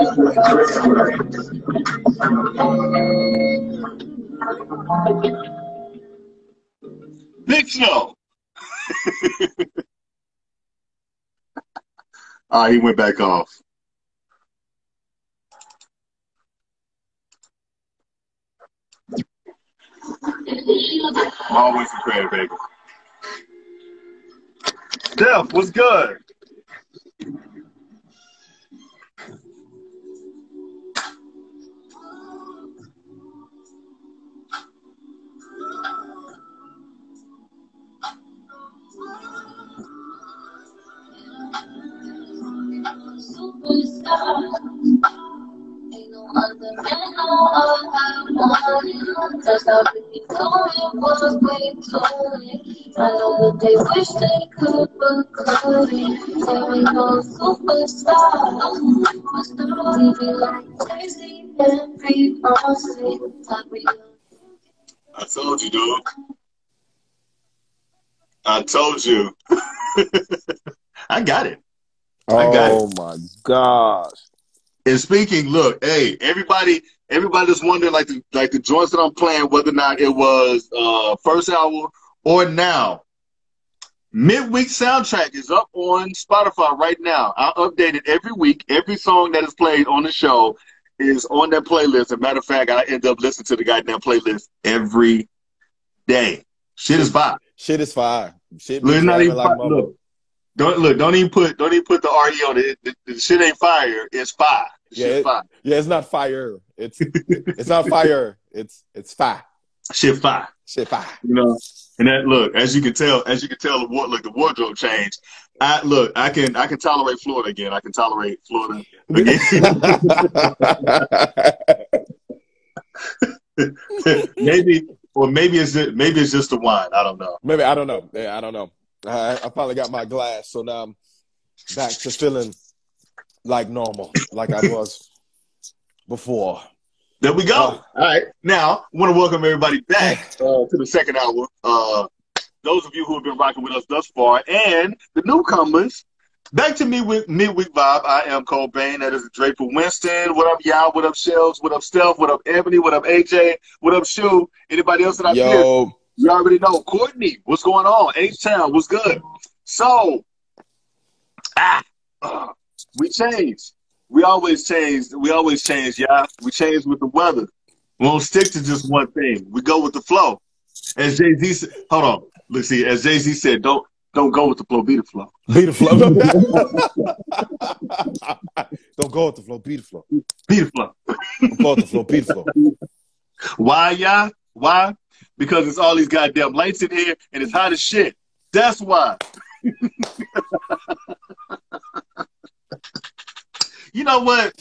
But maybe you ain't praying right. Big Snow. Ah, he went back off. i Always a baby. Steph, what's good? Superstar. Ain't no other man on I want it. That's how we doing what we doing. I know that they wish they could, but couldn't. There ain't no superstar. Must really be like Jay-Z and. Like we I told you, dog. I told you. I got it. Oh my gosh. And speaking, look, hey, everybody, everybody's wondering like the like the joints that I'm playing, whether or not it was uh first hour or now. Midweek soundtrack is up on Spotify right now. I update it every week. Every song that is played on the show is on that playlist. As a matter of fact, I end up listening to the goddamn playlist every day. Shit is fire. Shit is fire. Shit Look, not even like. Look, don't look. Don't even put. Don't even put the re on it. The, the shit ain't fire. It's fire. Yeah, it- fire. Yeah, it's not fire. It's it's not fire. It's it's fire. Shit fire. Shit fire. You know. And that look, as you can tell, as you can tell, the look, the wardrobe changed. I look, I can, I can tolerate Florida again. I can tolerate Florida again. maybe, or maybe it's just, maybe it's just the wine. I don't know. Maybe I don't know. Yeah, I don't know. I, I finally got my glass, so now I'm back to feeling like normal, like I was before. There we go. Oh. All right. Now, I want to welcome everybody back uh, to the second hour. Uh, those of you who have been rocking with us thus far, and the newcomers. Back to me with midweek vibe. I am Cole Bain. That is Draper Winston. What up, y'all? What up, Shells? What up, Steph? What up, Ebony? What up, AJ? What up, Shu? Anybody else that I missed? Yo, You already know. Courtney, what's going on? H Town, what's good? So, ah, uh, we changed. We always change. We always change, y'all. We change with the weather. We don't stick to just one thing. We go with the flow. As Jay Z said, hold on. Let's see. As Jay Z said, don't don't go with the flow, be the flow. be the flow. don't go with the flow. Be the flow. Be the flow. Don't go with the flow. Be the flow. Why, y'all? Why? Because it's all these goddamn lights in here and it's hot as shit. That's why. you know what?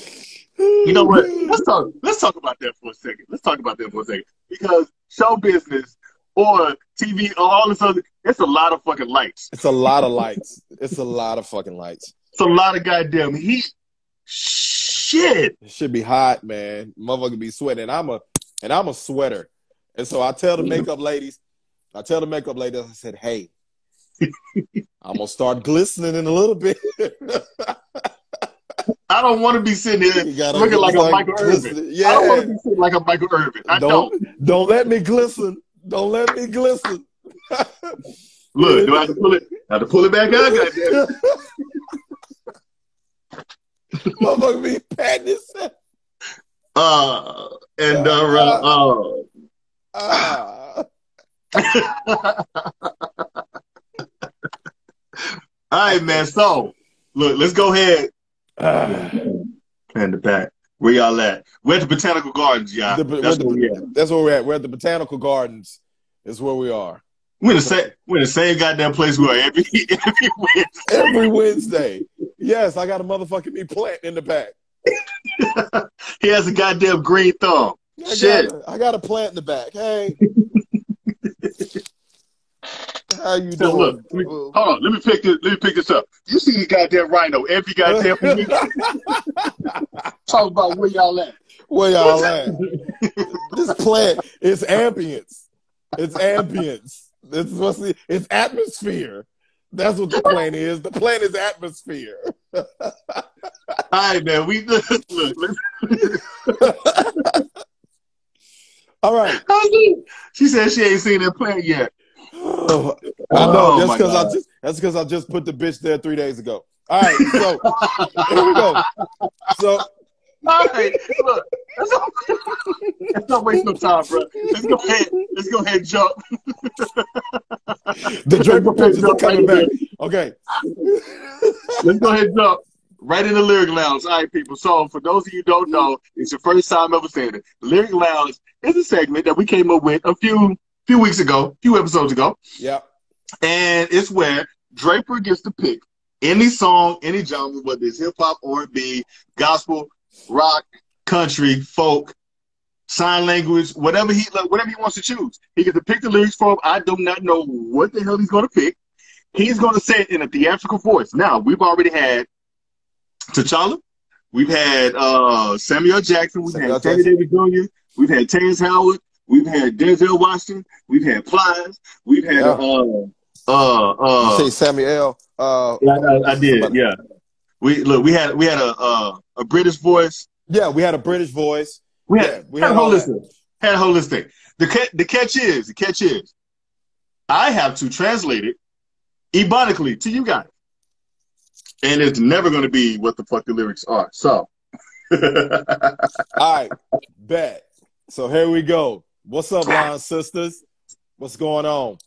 You know what? Let's talk. Let's talk about that for a second. Let's talk about that for a second because show business or TV or all this other, it's a lot of fucking lights. It's a lot of lights. It's a lot of fucking lights. It's a lot of goddamn heat. Shit. It should be hot, man. Motherfucker be sweating. And I'm a and I'm a sweater. And so I tell the makeup ladies, I tell the makeup ladies, I said, hey, I'm gonna start glistening in a little bit. I don't want to be sitting here looking like a Michael glisten- Irvin. Yeah. I don't want to be sitting like a Michael Irvin. I don't. don't don't let me glisten. Don't let me glisten. Look, do I have to pull it? I have to pull it back out, goddamn. Motherfucker be patting himself. Uh, and uh, uh, Ah. all right, man. So, look, let's go ahead. Ah. In the back. Where y'all at? We're at the Botanical Gardens, y'all. The- That's we're where we at. That's where we're at. We're at the Botanical Gardens. Is where we are We're in the same. We're in the same goddamn place we are every every Wednesday. every Wednesday. Yes, I got a motherfucking me plant in the back. He has a goddamn green thumb. I Shit. Got a, I got a plant in the back. Hey. How you So doing? look, let me- hold on. Let me pick this. Let me pick this up. You see the goddamn rhino every goddamn week. Talk about where y'all at. Where y'all at? this plant is ambience. It's ambience. It's what's the, it's atmosphere. That's what the plant is. The plant is atmosphere. All right, man. We look. let's- All right. She said she ain't seen that plant yet. Oh, I know. Oh, that's because I just that's because I just put the bitch there three days ago. All right, so here we go. So All right, look. Let's not, let's not waste no time, bro. Let's go ahead. Let's go ahead and jump. the Draper pictures are coming back. Okay. Let's go ahead and jump right in the lyric lounge. All right, people. So for those of you who don't know, it's your first time ever saying it. Lyric lounge is a segment that we came up with a few few weeks ago, few episodes ago, Yep. and it's where Draper gets to pick any song, any genre, whether it's hip hop, R and B, gospel, rock, country, folk, sign language, whatever he like, whatever he wants to choose. He gets to pick the lyrics for him. I do not know what the hell he's going to pick. He's going to say it in a theatrical voice. Now we've already had T'Challa, we've had uh, Samuel Jackson, we've Samuel had Sammy Davis Jr., we've had Terrence Howard, we've had Denzel Washington, we've had Plies, we've had Yeah. uh uh uh. You say Samuel. Uh, Yeah, I, I did. Yeah, we look. We had we had a uh, a British voice. yeah, we had a British voice. We had, Yeah, we had, had a all that. holistic. Had a holistic. The ca- the catch is the catch is, I have to translate it ebonically to you guys, and it's never going to be what the fuck the lyrics are. So, All right, bet. So here we go. What's up, Line Sisters? What's going on?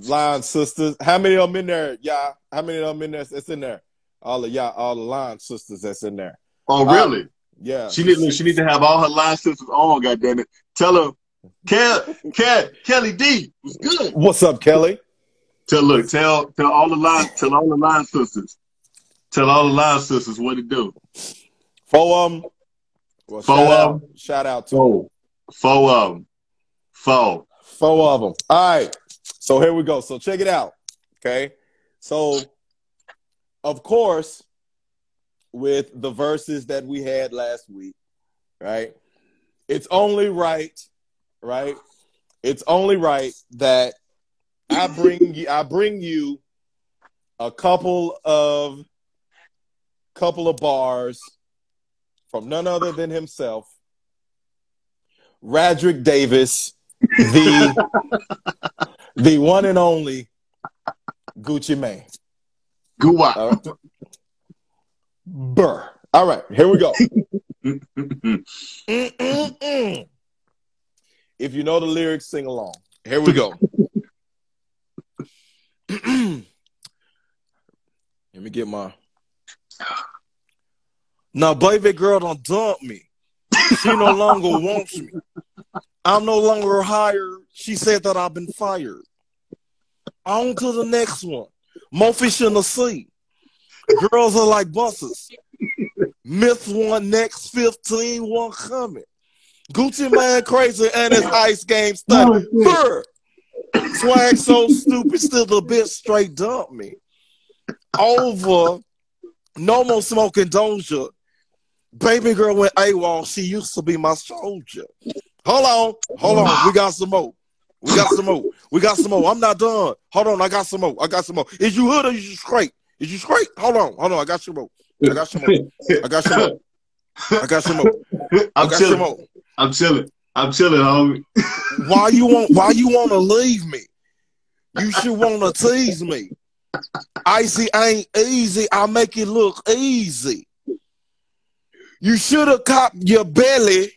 Line Sisters. How many of them in there, y'all? How many of them in there It's in there? All of y'all, all the Line Sisters that's in there. oh really? Yeah. She need she need to have all her line sisters on. God damn it! Tell her, Kel, Kel, Kelly D was good. What's up, Kelly? Tell look, tell tell all the line, tell all the line sisters, tell all the line sisters what to do. Four of them. Well, Four shout of out, shout out to Four, four of them, four. four of them. All right. So here we go. So check it out. Okay. So, of course, with the verses that we had last week, right? It's only right, right? It's only right that I bring you, I bring you a couple of couple of bars from none other than himself, Radric Davis, the the one and only Gucci Mane. All right. Burr. All right, here we go. If you know the lyrics, sing along. Here we go. Let me get my. Now, baby girl don't dump me. She no longer wants me. I'm no longer hired. She said that I've been fired. On to the next one. More fish in the sea. Girls are like buses. Miss one next 15 one coming. Gucci Mane crazy and his ice game study. Oh, Brr. Swag so stupid, still the bitch straight dump me. Over no more smoking Doja. Baby girl went AWOL. She used to be my soldier. Hold on, hold on. We got some more. We got some more. We got some more. I'm not done. Hold on, I got some more. I got some more. Is you hood or is you straight? Is you straight? Hold on, hold on. I got some more. I got some more. I got some more. I got some more. I'm chilling. I'm chilling. I'm chilling, homie. Why you want? Why you want to leave me? You should want to tease me. Icy ain't easy. I make it look easy. You should have copped your belly.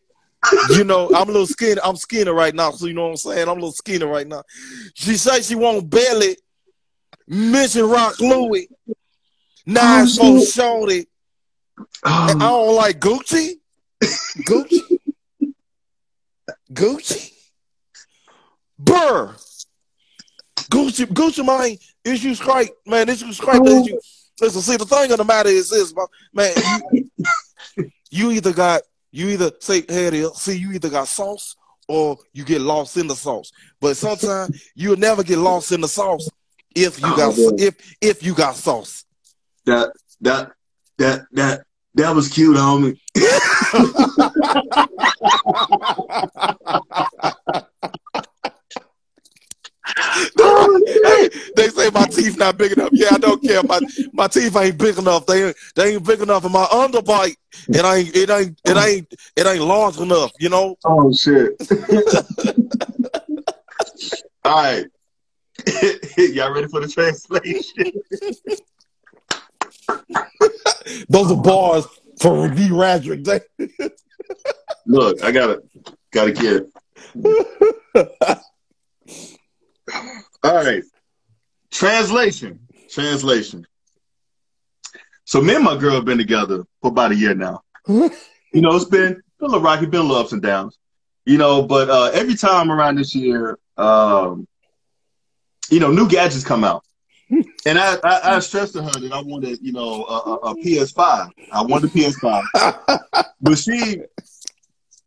You know, I'm a little skinny. I'm skinny right now, so you know what I'm saying. I'm a little skinny right now. She say she want belly. Mission Rock Louie. Nine four shorty. I don't like Gucci. Gucci. Gucci. Burr. Gucci, Gucci, man, is you straight, man? Is you straight? Is you, listen, see, the thing of the matter is this, man. You, you either got, you either say, hey. See, you either got sauce or you get lost in the sauce. But sometimes you'll never get lost in the sauce if you got, Oh, if if you got sauce. that that that that that was cute, homie. Hey, they say my teeth not big enough. Yeah, I don't care. My my teeth ain't big enough. They they ain't big enough. And my underbite, it ain't it ain't it oh. ain't it ain't large enough. You know. Oh shit! All right, y'all ready for the translation? Those are bars for V. Radric. Look, I gotta gotta get. it. All right, translation. Translation. So me and my girl have been together for about a year now. You know, it's been, been a little rocky, been a little ups and downs. You know, but uh, every time around this year, um, you know, new gadgets come out. And I, I, I stressed to her that I wanted, you know, a, a, a PS5. I wanted a PS5. but she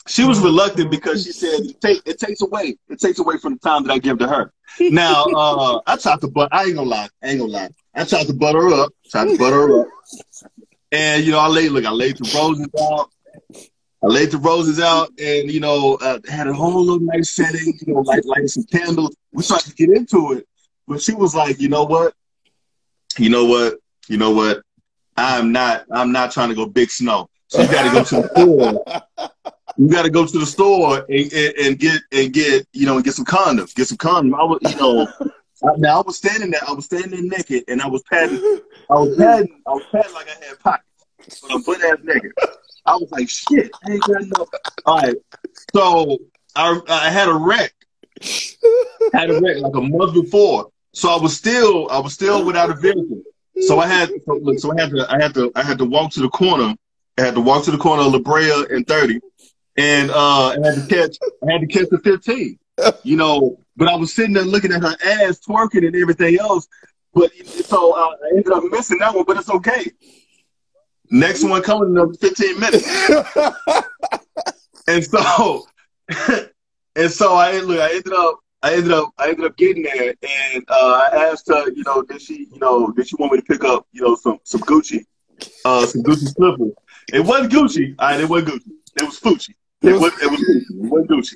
she was reluctant because she said it, take, it takes away it takes away from the time that I give to her. Now uh, I tried to but I ain't gonna lie, I ain't gonna lie. I tried to butter her up, tried to butter her up, and you know I laid look I laid the roses out. I laid the roses out, and you know uh, had a whole little nice setting, you know, like like some candles. We started to get into it, but she was like, you know what, you know what, you know what, I'm not I'm not trying to go big snow. So you got to go to the store you got to go to the store and, and, and get and get you know and get some condoms, get some condoms. I was you know I, now I was standing there, I was standing naked, and I was patting, I was patting, I was patting like I had pockets, but I'm butt ass naked. I was like, shit, I ain't got no. All right, so I I had a wreck, had a wreck like a month before, so I was still I was still without a vehicle. So I had so, look, so I had to I had to I had to walk to the corner. I had to walk to the corner of La Brea and 30 and uh, I had to catch, I had to catch the 15. You know, but I was sitting there looking at her ass twerking and everything else. But so uh, I ended up missing that one, but it's okay. Next one coming in another 15 minutes. And so, and so I look, I ended up, I ended up, I ended up getting there, and uh, I asked her, you know, did she, you know, did she want me to pick up, you know, some some Gucci, uh, some Gucci slippers? It wasn't Gucci, all right, it wasn't Gucci, it was Fucci. It was, it was it wasn't Gucci.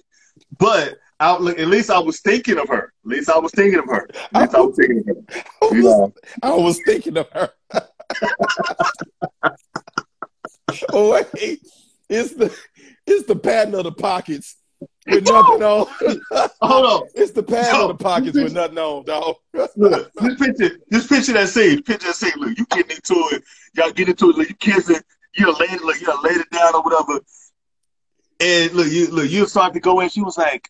But I, at least I was thinking of her. At least I was thinking of her. At least I was thinking of her. I You was, know. I was thinking of her. oh wait, it's the it's the pattern of the pockets with nothing on. Hold on. It's the pattern Yo, of the pockets with nothing on, dog. Look, just picture, just picture that scene. Picture that scene. Look, you getting into it. Y'all get into it. Look, you kissing. You done laid it. You done laid it down or whatever. And look, you look, you start to go in. She was like,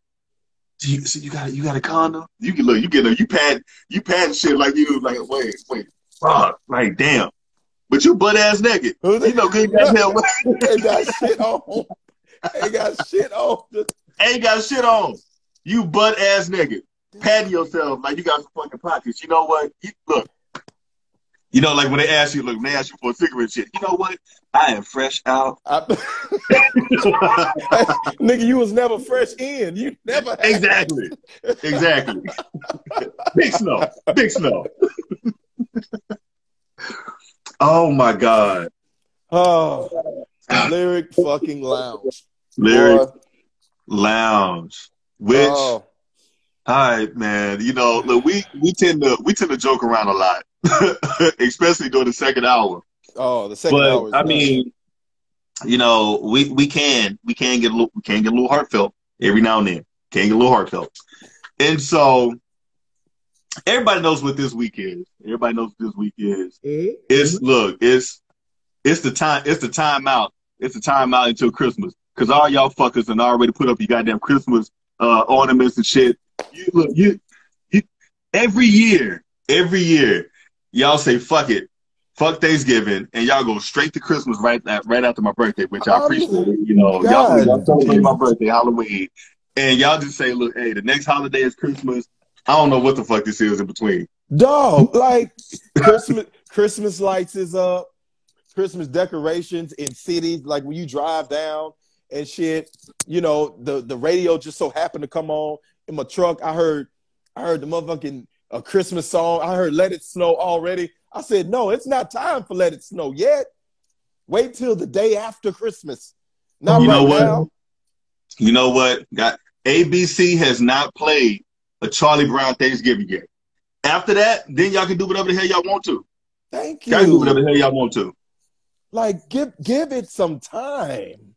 "Do you, so you got, you got a condom? You can look, you get, a, you pad, you pad shit like you like. Wait, wait, fuck, like damn. But you butt ass naked. You know good goddamn well. Ain't got shit on. Ain't got shit on. ain't got shit on. You butt ass nigga. Patting yourself like you got some fucking pockets. You know what? You, look, You know, like when they ask you, look, they ask you for a cigarette, shit. You know what? I am fresh out. I, nigga, you was never fresh in. You never had- exactly, exactly. Big snow, big snow. oh my god, Oh, lyric fucking lounge. lyric Boy, lounge. Which, oh, all right, man. You know, look, we we tend to we tend to joke around a lot, especially during the second hour. oh, the second hour. is But I nuts. mean, you know, we we can we can get a little we can get a little heartfelt every now and then. Can get a little heartfelt, and so everybody knows what this week is. Everybody knows what this week is. It's look, it's it's the time it's the time out. It's the time out until Christmas. Cause all y'all fuckers and already put up your goddamn Christmas uh ornaments and shit. You look you you every year, every year, y'all say fuck it. Fuck Thanksgiving and y'all go straight to Christmas right at, right after my birthday, which I Oh, appreciate. You know, y'all, y'all celebrate my birthday, Halloween. And y'all just say, look, hey, the next holiday is Christmas. I don't know what the fuck this is in between. Dog, like Christmas Christmas lights is up, Christmas decorations in cities, like when you drive down and shit, you know, the the radio just so happened to come on in my truck. I heard I heard the motherfucking a Christmas song. I heard Let It Snow already. I said, no, it's not time for Let It Snow yet. Wait till the day after Christmas. Not You right know what? now. You know what? Got ABC has not played a Charlie Brown Thanksgiving yet. After that, then y'all can do whatever the hell y'all want to. Thank Y'all can do whatever the hell y'all want to. Like give give it some time.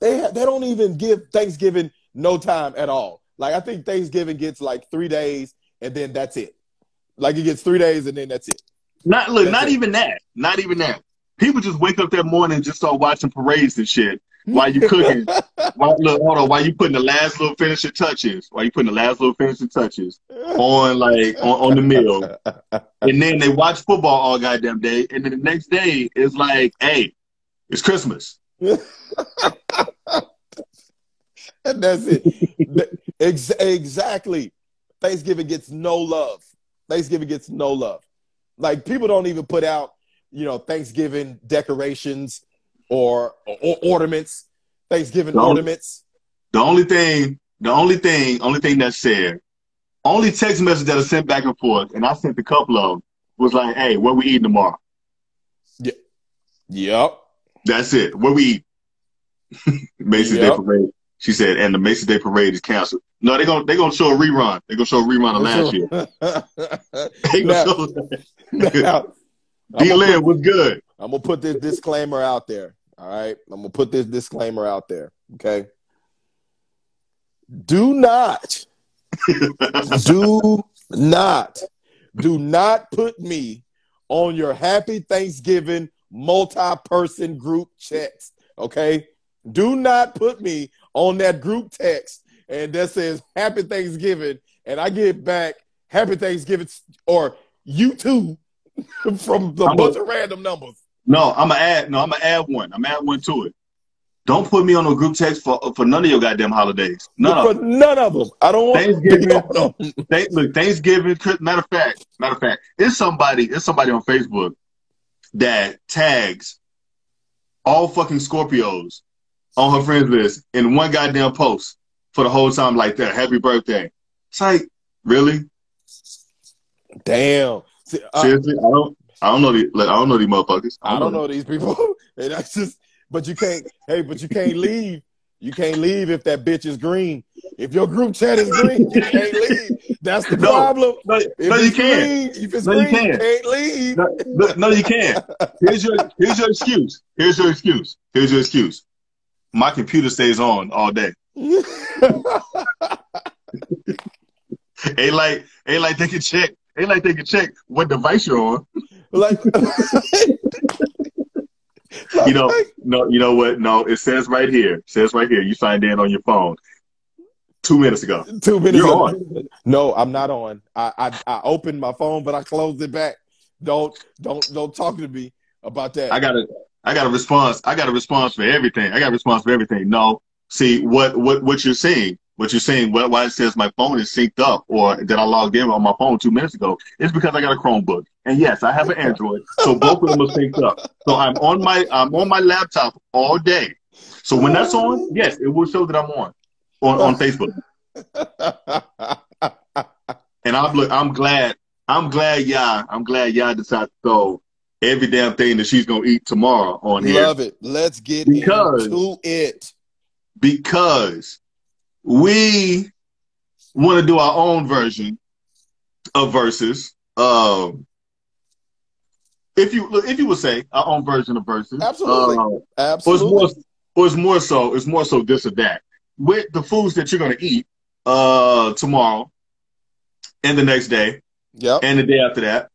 They they don't even give Thanksgiving no time at all. Like I think Thanksgiving gets like three days and then that's it. Like it gets three days and then that's it. Not look, That's not it. even that. Not even that. People just wake up that morning and just start watching parades and shit while you cooking. while, look, hold on, while you putting the last little finishing touches, while you putting the last little finishing touches on like on, on the meal, and then they watch football all goddamn day, and then the next day is like, hey, it's Christmas. and that's it. Ex- exactly. Thanksgiving gets no love. Thanksgiving gets no love. Like people don't even put out, you know, Thanksgiving decorations or, or ornaments. Thanksgiving No. ornaments. The only thing, the only thing, only thing that's said, only text message that are sent back and forth, and I sent a couple of them, was like, hey, what we eating tomorrow? Yeah. Yep. That's it. What we eat? Macy's Day Parade. She said, and the Macy's Day Parade is canceled. No, they're gonna they're gonna show a rerun. They're gonna show a rerun of last year. They now, gonna show now, D was good. I'm gonna put this disclaimer out there. All right. I'm gonna put this disclaimer out there. Okay. Do not, do not, do not put me on your happy Thanksgiving multi-person group chats. Okay. Do not put me on that group text and that says happy Thanksgiving and I get back happy Thanksgiving or you too from the I'm bunch a- of random numbers. No, I'm gonna add. No, I'm gonna add one. I'm add one to it. Don't put me on a group text for for none of your goddamn holidays. None of For none of them. I don't want Thanksgiving. No, no. They, look, Thanksgiving. Matter of fact, matter of fact, it's somebody. It's somebody on Facebook that tags all fucking Scorpios on her friends list in one goddamn post for the whole time like that. Happy birthday. It's like, really? Damn. I, uh, Seriously? I don't. I don't know the. Like, I don't know these motherfuckers. I don't know these people. and that's just. But you can't. Hey, but you can't leave. You can't leave if that bitch is green. If your group chat is green, you can't leave. That's the No. problem. No, If no, you can't. green, if it's No, green, you can't. can't leave. No, no, no, you can't. Here's your here's your excuse. Here's your excuse. Here's your excuse. My computer stays on all day. Ain't like ain't like they can check. Ain't like they can check what device you're on. like, You know, no, you know what? No, it says right here. It says right here. You signed in on your phone two minutes ago. Two minutes. You're of- No, I'm not on. I, I I opened my phone, but I closed it back. Don't don't don't talk to me about that. I got a I got a response. I got a response for everything. I got a response for everything. No, see what what what you're seeing. What you're saying, what, why it says my phone is synced up or that I logged in on my phone two minutes ago, is because I got a Chromebook and yes, I have an Android. So both of them are synced up. So I'm on my I'm on my laptop all day. So when that's on, yes, it will show that I'm on on, on Facebook. And I'm I'm glad, I'm glad y'all, I'm glad y'all decided to throw every damn thing that she's gonna eat tomorrow on here Love it. Let's get Because- into it. Because we want to do our own version of verses. Um, if you if you would say our own version of verses, Absolutely. Uh, or it's Absolutely. more, or it's more so, it's more so this or that with the foods that you're gonna eat uh tomorrow and the next day Yep. and the day after that.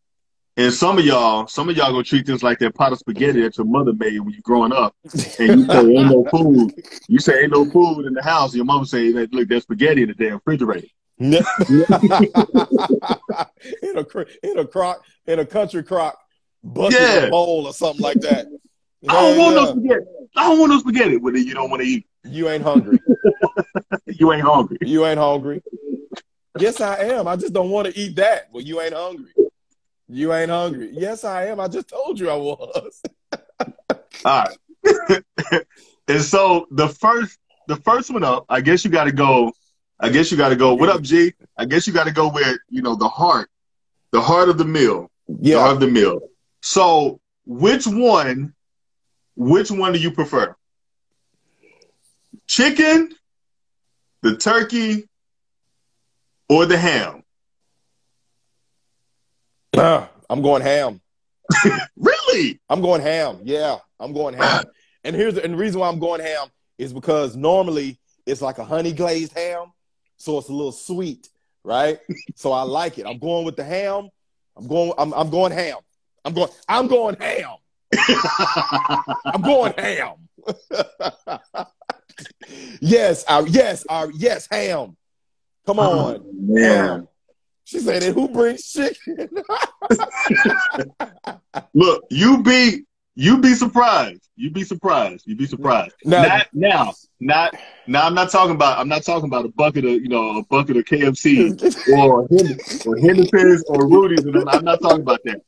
And some of y'all, some of y'all gonna treat this like that pot of spaghetti that your mother made when you growing up, and you say ain't no food. You say ain't no food in the house. And your mom say that look, there's spaghetti in the damn refrigerator. in a in a crock in a country crock bucket Yeah. or bowl or something like that. I don't want no uh, spaghetti. I don't want no spaghetti. Well, then you don't want to eat. You ain't hungry. You ain't hungry. You ain't hungry. Yes, I am. I just don't want to eat that. Well, you ain't hungry. You ain't hungry. Yes, I am. I just told you I was. All right. and so the first, the first one up, I guess you got to go. I guess you got to go. What up, G? I guess you got to go with you know the heart, the heart of the meal. the heart Yeah. of the meal. So, which one? Which one do you prefer? Chicken, the turkey, or the ham? Uh, I'm going ham. Really? I'm going ham. Yeah, I'm going ham. And here's the, and the reason why I'm going ham is because normally it's like a honey glazed ham, so it's a little sweet, right? so I like it. I'm going with the ham. I'm going. I'm, I'm going ham. I'm going. I'm going ham. I'm going ham. yes, our yes, our yes, ham. Come on, Man, ham. She said, "And who brings chicken?" look, you be you be surprised. You be surprised. You be surprised. Now- not now, not now. I'm not talking about. I'm not talking about a bucket of you know a bucket of KFC or or Henderson's or Rudy's. And I'm, not talking about that.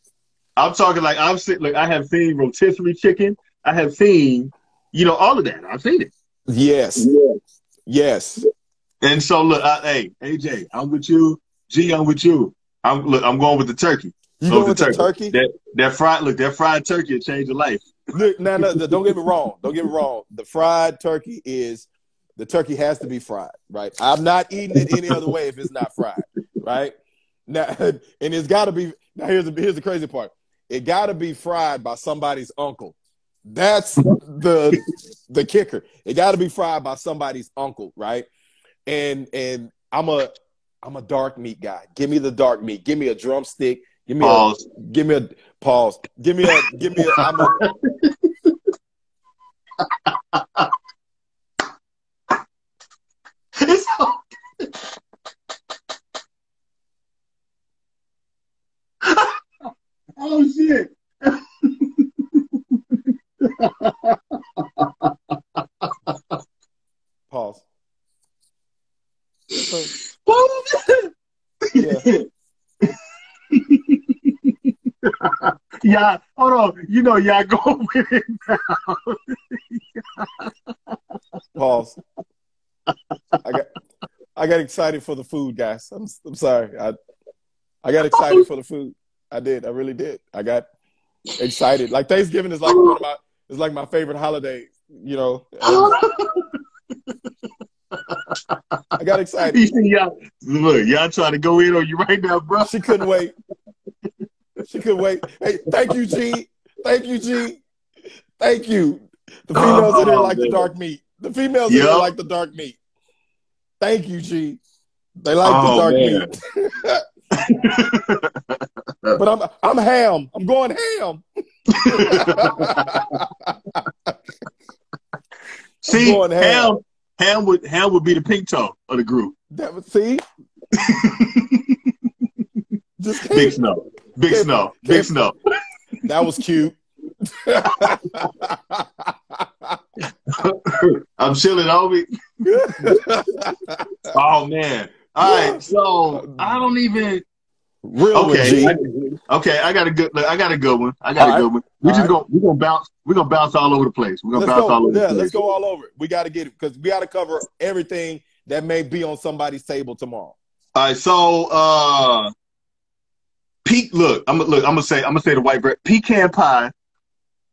I'm talking like I've seen. Like I have seen rotisserie chicken. I have seen, you know, all of that. I've seen it. yes, yes. And so look, I, hey AJ, I'm with you. G, I'm with you. I'm look. I'm going with the turkey. You Go going with the turkey? That that fried look. That fried turkey will change your life. Look, no, no, no, don't get me wrong. Don't get me wrong. The fried turkey is the turkey has to be fried, right? I'm not eating it any other way if it's not fried, right? Now, and it's got to be. Now, here's the here's the crazy part. It got to be fried by somebody's uncle. That's the the kicker. It got to be fried by somebody's uncle, right? And and I'm a I'm a dark meat guy. Give me the dark meat. Give me a drumstick. Give me Pause. a give me a pause. Give me a give me a I'm a It's all- oh shit. pause. So, yeah. yeah. Yeah, hold on. You know, y'all go with it now. Pause. I got I got excited for the food, guys. I'm I'm sorry. I I got excited for the food. I did. I really did. I got excited. Like Thanksgiving is like one of my is like my favorite holiday. You know. I got excited. You see, y'all, look, y'all trying to go in on you right now, bro. She couldn't wait. She couldn't wait. Hey, thank you, G. Thank you, G. Thank you. The females in here Oh, like the oh, dark meat. The females in here like the dark meat. Thank you, G. They like the Oh, dark man. meat. but I'm I'm ham. I'm going ham. See, going ham. Ham, Ham would Ham would be the pink toe of the group. That would see. Just Big snow, big Can't- snow, big snow. that was cute. I'm chilling over. Oh man. All right, so I don't even. Real Okay. I- Okay, I got a good. Look, I got a good one. I got All a good one. We just right. go. We're gonna bounce. We're gonna bounce all over the place. We're gonna Let's bounce all over Yeah, the place. let's go all over it. We got to get it because we got to cover everything that may be on somebody's table tomorrow. All right, so uh, peak. Look, I'm gonna look. I'm gonna say. I'm gonna say the white bread pecan pie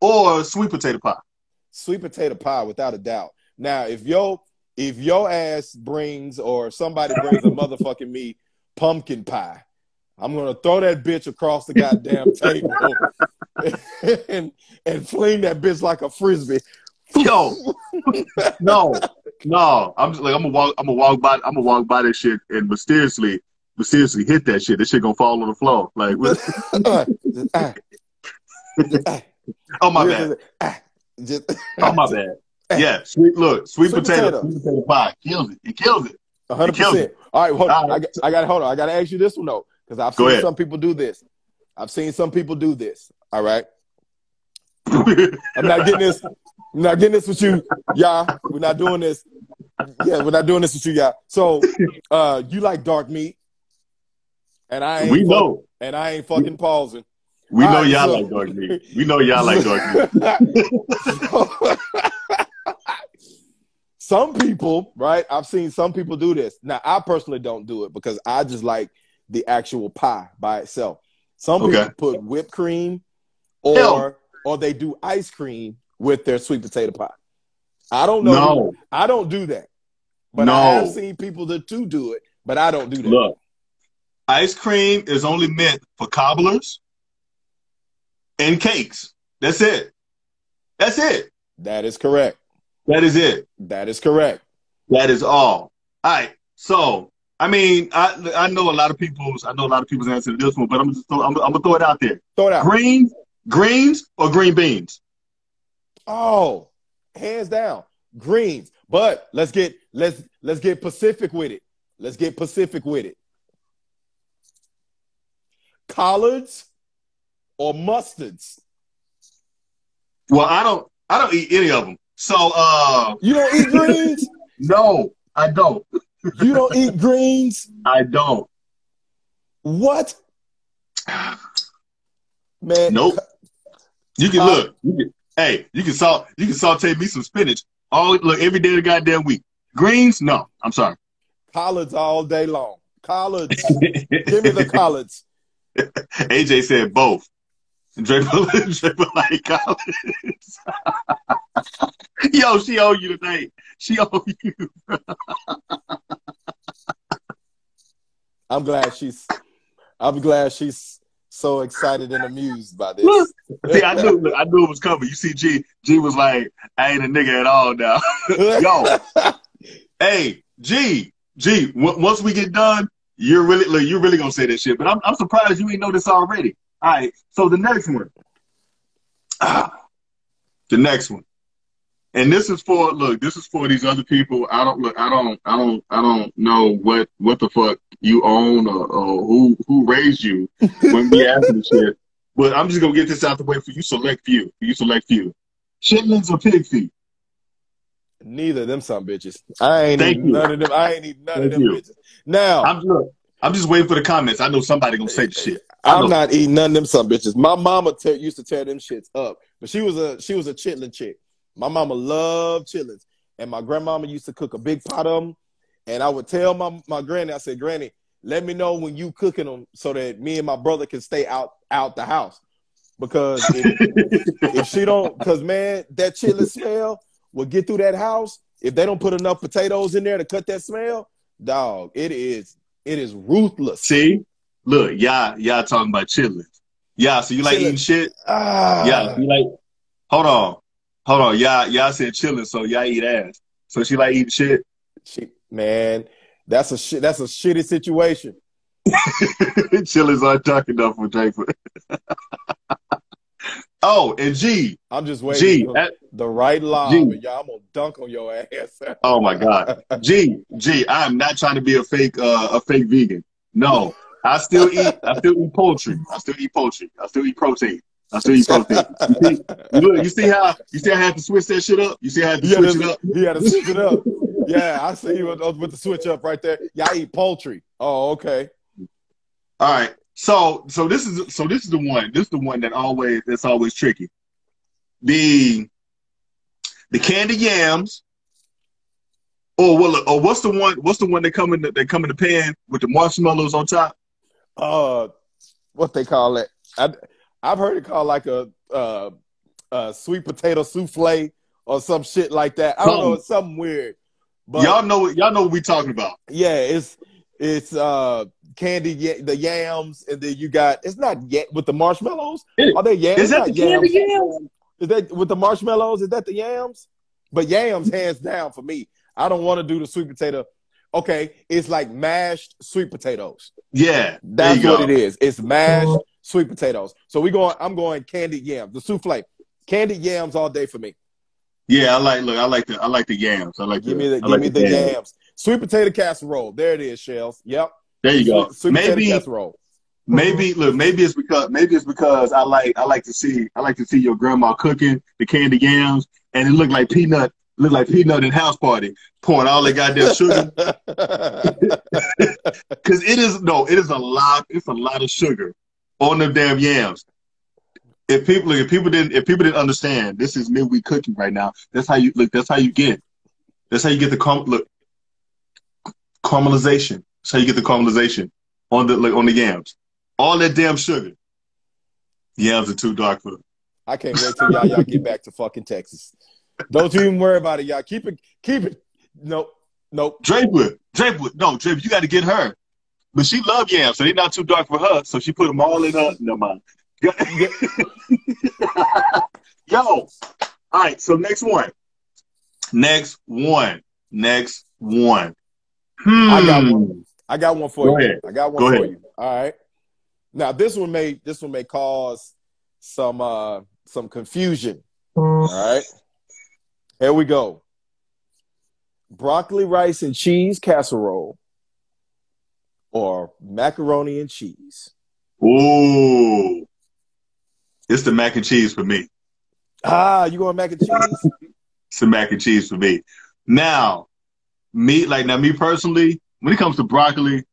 or sweet potato pie. Sweet potato pie, without a doubt. Now, if yo if your ass brings or somebody brings a motherfucking me pumpkin pie, I'm gonna throw that bitch across the goddamn table and and fling that bitch like a frisbee. Yo, no, no. I'm just like I'm gonna walk. I'm gonna walk by. I'm gonna walk by this shit and mysteriously, mysteriously hit that shit. This shit gonna fall on the floor. Like, what- Ah, ah, oh my bad. ah, just- Oh my bad. Yeah, sweet. Look, sweet, Sweet potato, potato. sweet potato pie kills it. It kills it. Hundred percent. All right, hold on. I, got- I got hold on. I got to ask you this one though, because I've Go seen ahead. some people do this. I've seen some people do this. All right. I'm not getting this. I'm not getting this with you, y'all. We're not doing this. Yeah, we're not doing this with you, y'all. So, uh, you like dark meat, and I ain't we know. and I ain't fucking pausing. We know right, y'all like dark meat. We know y'all like dark meat. some people, right? I've seen some people do this. Now, I personally don't do it because I just like the actual pie by itself. Some Okay. people put whipped cream or Hell. or they do ice cream with their sweet potato pie. I don't know. No, I don't do that. But No. I have seen people that do do it, but I don't do that. look. Ice cream is only meant for cobblers and cakes. That's it. That's it. That is correct. That is it. That is correct. That is all. All right. So, I mean, I I know a lot of people's I know a lot of people's answer to this one, but I'm just I'm, I'm gonna throw it out there. Throw it out. Greens, greens, or green beans? Oh, hands down, greens. But let's get let's let's get Pacific with it. Let's get Pacific with it. Collards or mustards? Well, I don't I don't eat any of them. So, uh, You don't eat greens. no, I don't. you don't eat greens. I don't. What? Man, Nope. You can Uh, look. You can, hey, you can salt. You can saute me some spinach. All look every day of the goddamn week. Greens? No, I'm sorry. collards all day long. Collards. Give me the collards. AJ said both. Draper, Draper like collards. Yo, she owe you today. She owe you. I'm glad she's. I'm glad she's so excited and amused by this. Look. See, I knew, look, I knew it was coming. You see, G, G was like, I ain't a nigga at all now. Yo. Hey, G, G. W- once we get done, you're really, look, you're really gonna say that shit. But I'm, I'm surprised you ain't know this already. All right. So the next one, ah, the next one, and this is for look. This is for these other people. I don't look. I don't. I don't. I don't know what what the fuck you own or, or who who raised you when we ask this shit. But I'm just gonna get this out the way for you. Select few. For you select few. Chitlins or pig feet? Neither of them some bitches. I ain't Thank eating you. none of them. I ain't eating none Thank of them you. bitches. Now I'm look, I'm just waiting for the comments. I know somebody gonna say the shit. I I'm not eating none of them some bitches. My mama te- used to tear them shits up, but she was a she was a chitlin chick. My mama loved chitlins, and my grandmama used to cook a big pot of them. And I would tell my my granny, I said, Granny, let me know when you cooking them so that me and my brother can stay out out the house. Because if, if she don't, because man, that chitlin smell will get through that house. If they don't put enough potatoes in there to cut that smell, dog, it is it is ruthless. See, look, y'all, y'all talking about chitlins. Yeah, so you like eating shit? Ah, Yeah, you like. Hold on, hold on. Y'all, y'all said chilling, so y'all eat ass. So she like eating shit. She, man, that's a shit. That's a shitty situation. Chillins aren't dark enough for Draper. oh, and G, I'm just waiting G, that- the right line. G. y'all, I'm gonna dunk on your ass. oh my God, G, G. I am not trying to be a fake, uh, a fake vegan. No, I still eat. I still eat poultry. I still eat poultry. I still eat protein. I still eat protein. You see, you look, you see how you see how I had to switch that shit up. You see how I had to switch it up. he had to switch it up. Yeah, I see you with, with the switch up right there. Y'all eat poultry. Oh, okay. All right. So so this is so this is the one. This is the one that always that's always tricky. The the candy yams. Or what? Or what's the one? What's the one that come in the, that come in the pan with the marshmallows on top? Uh, what they call it? I, I've heard it called like a uh, uh, sweet potato souffle or some shit like that. I don't know, it's something weird. But y'all know y'all know what we talking about. yeah, it's it's uh candy ya- the yams, and then you got it's not yet with the marshmallows. Are they yams? Is that Not the candy yams. yams? Is that with the marshmallows? Is that the yams? But yams, hands down for me. I don't want to do the sweet potato. Okay, it's like mashed sweet potatoes. Yeah, That's what go. it is. It's mashed uh-huh. sweet potatoes. So we going. I'm going candy yams, the souffle, candy yams all day for me. Yeah, I like. Look, I like the. I like the yams. I like. Give the, me the I give like me the yams. Sweet potato casserole. There it is, shells. Yep. There you go. Sweet maybe, casserole. maybe. Look, maybe it's because. Maybe it's because I like. I like to see. I like to see your grandma cooking the candy yams, and it looked like peanut. Looked like peanut in house party, pouring all that goddamn sugar. Because it is no, it is a lot. It's a lot of sugar on them damn yams. If people, if people didn't, if people didn't understand, this is midweek cooking right now. That's how you look. That's how you get. That's how you get the look caramelization. That's how you get the caramelization on the like, on the yams. All that damn sugar. Yams are too dark for. I can't wait till y'all y'all get back to fucking Texas. Don't even worry about it, y'all. Keep it, keep it. Nope, nope. Drapewood, Drapewood, no, Drape, you got to get her. But she love yams, so they're not too dark for her. So she put them all in her. No mind. Yo, all right. So next one, next one, next one. Hmm. I got one. I got one for Go you. ahead. I got one Go for ahead. you. All right. Now this one may this one may cause some uh some confusion. All right. Here we go. Broccoli, rice, and cheese casserole, or macaroni and cheese. Ooh, it's the mac and cheese for me. Ah, you going mac and cheese? It's the mac and cheese for me. Now, me like now me personally, when it comes to broccoli,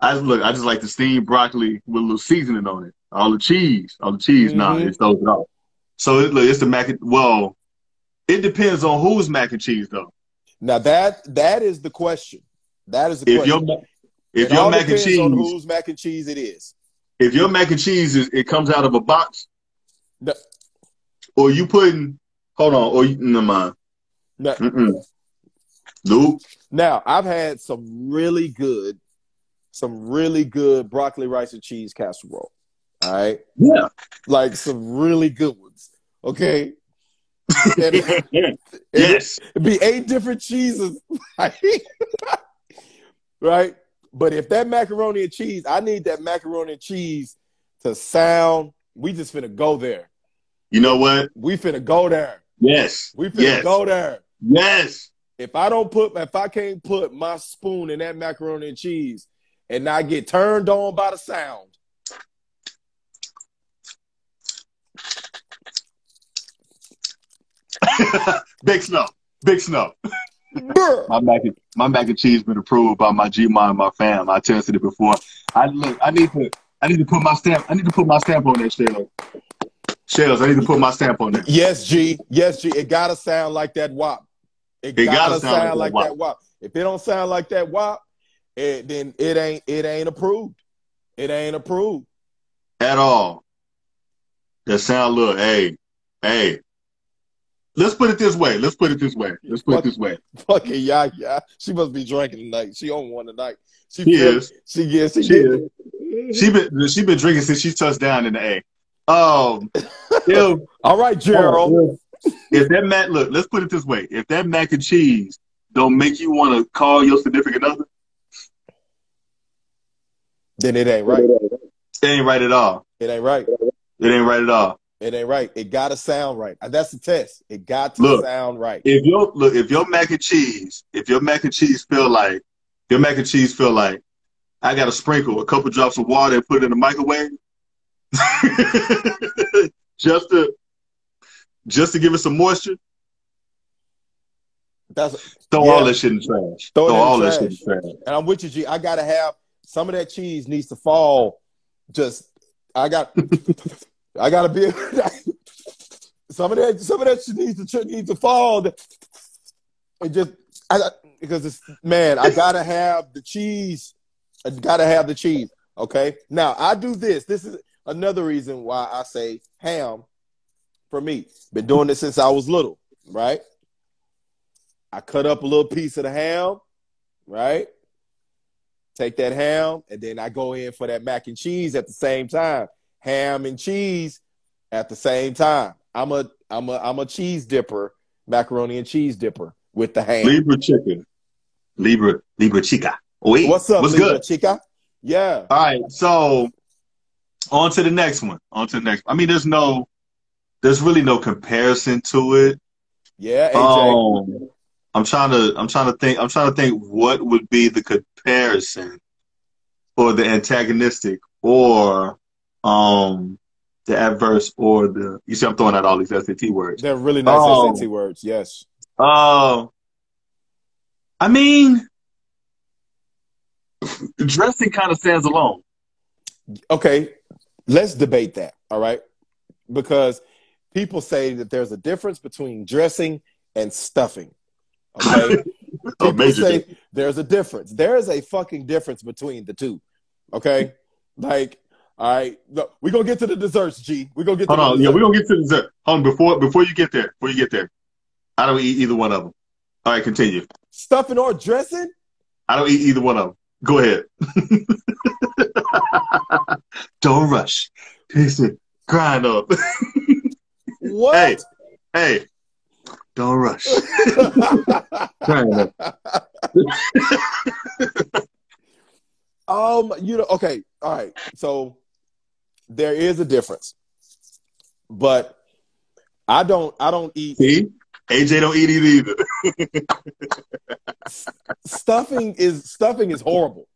I just look. I just like to steam broccoli with a little seasoning on it. All the cheese, all the cheese. Nah, Mhm. it throws it off. So it, look, it's the mac. And, well, it depends on whose mac and cheese though. now that that is the question. That is the If question. your if It your mac and cheese, on whose mac and cheese it is. if your mac and cheese is it comes out of a box, No. or you putting, hold on, or you, never mind. No. Mm-mm. Nope. Now, I've had some really good, some really good broccoli, rice, and cheese casserole. All right. Yeah. Like some really good ones. Okay. It- yes. it'd be eight different cheeses. right. But if that macaroni and cheese, I need that macaroni and cheese to sound. We just finna go there. You know what? We finna go there. Yes. We finna yes. go there. Yes. If I don't put if I can't put my spoon in that macaroni and cheese and not get turned on by the sound, Big snow. Big snow. My mac and my mac and cheese been approved by my G and my fam. I tested it before. I look. I need to. I need to put my stamp. I need to put my stamp on that shell. Shells. I need to put my stamp on that. yes, G, yes, G, it gotta sound like that wop. It, It gotta, gotta sound like like, that wop. If it don't sound like that wop, it, then it ain't it ain't approved. It ain't approved. At all. That sound little Hey, hey. Let's put it this way. Let's put it this way. Let's put it this way. Fucking yeah, yeah. She must be drinking tonight. She on one tonight. She She feel- is. She gets. She, She gets. She been she been drinking since she touched down in the A. Um, All right, Gerald. If that mac look, let's put it this way: if that mac and cheese don't make you want to call your significant other, Then it ain't right. it ain't right at all. It ain't right. It ain't right at all. It ain't right. It gotta sound right. That's the test. It got to Look. sound right. If your look, if your mac and cheese, if your mac and cheese feel like your mac and cheese feel like I got to sprinkle a couple drops of water and put it in the microwave, just to just to give it some moisture. That's Throw Yeah. all that shit in the trash. Throw Throw, all that shit in the trash. and I'm with you, G. I gotta have some of that cheese needs to fall just I got I gotta be some of that some of that shit needs to needs to fall and just I, because it's man I gotta have the cheese I gotta have the cheese okay now I do this this is another reason why I say ham for me been doing this since I was little right I cut up a little piece of the ham right take that ham, and then I go in for that mac and cheese at the same time. Ham and cheese at the same time. I'm a I'm a I'm a cheese dipper, macaroni and cheese dipper with the ham. Libra chicken. Libra Libra chica. Wait, What's up, What's Libra good? Chica? Yeah. All right, so on to the next one. On to the next. I mean, there's no, there's really no comparison to it. Yeah, AJ. Um, I'm trying to, I'm trying to think, I'm trying to think what would be the comparison or the antagonistic or um the adverse or the. You see, I'm throwing out all these SAT words. They're really nice Oh. SAT words. Yes. Uh, I mean, dressing kind of stands alone. Okay, let's debate that. All right, because people say that there's a difference between dressing and stuffing. Okay, A people oh, major say there's a difference. There is a fucking difference between the two. Okay, like all right, look, we're gonna get to the desserts. G, we're gonna get to Hold the on, yeah, we're gonna get to the dessert. Hold on, before before you get there, before you get there, I don't eat either one of them. All right, continue. stuffing or dressing. I don't eat either one of them. Go ahead. don't rush. Taste it. Grind up. What? Hey. hey, don't rush. Um, you know, okay, all right. So there is a difference, but I don't. I don't eat See, AJ don't eat it either. stuffing. Is stuffing is horrible.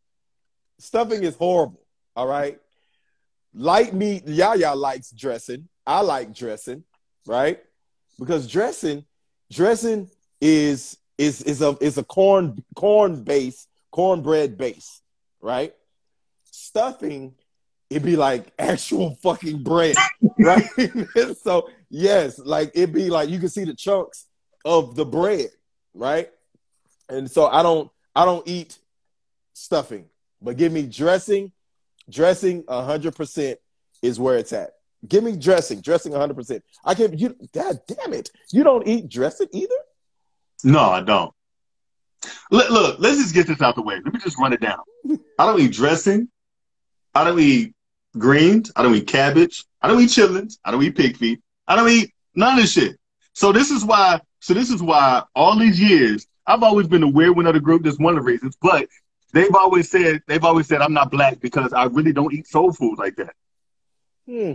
Stuffing is horrible. All right. Light meat. Yaya likes dressing. I like dressing. Right, because dressing, dressing is is is a is a corn corn base cornbread base. Right. Stuffing it'd be like actual fucking bread, right? so yes, like it'd be like you can see the chunks of the bread, right? And so I don't I don't eat stuffing, but give me dressing. Dressing hundred percent is where it's at. Give me dressing, dressing hundred percent. I can you. God damn it, you don't eat dressing either. No, I don't. Look, look, let's just get this out the way. Let me just run it down. I don't eat dressing. I don't eat greens. I don't eat cabbage. I don't eat chitlins. I don't eat pig feet. I don't eat none of this shit. So this is why. So this is why all these years I've always been the weird one of the group. That's one of the reasons. But they've always said they've always said I'm not black because I really don't eat soul food like that. Hmm.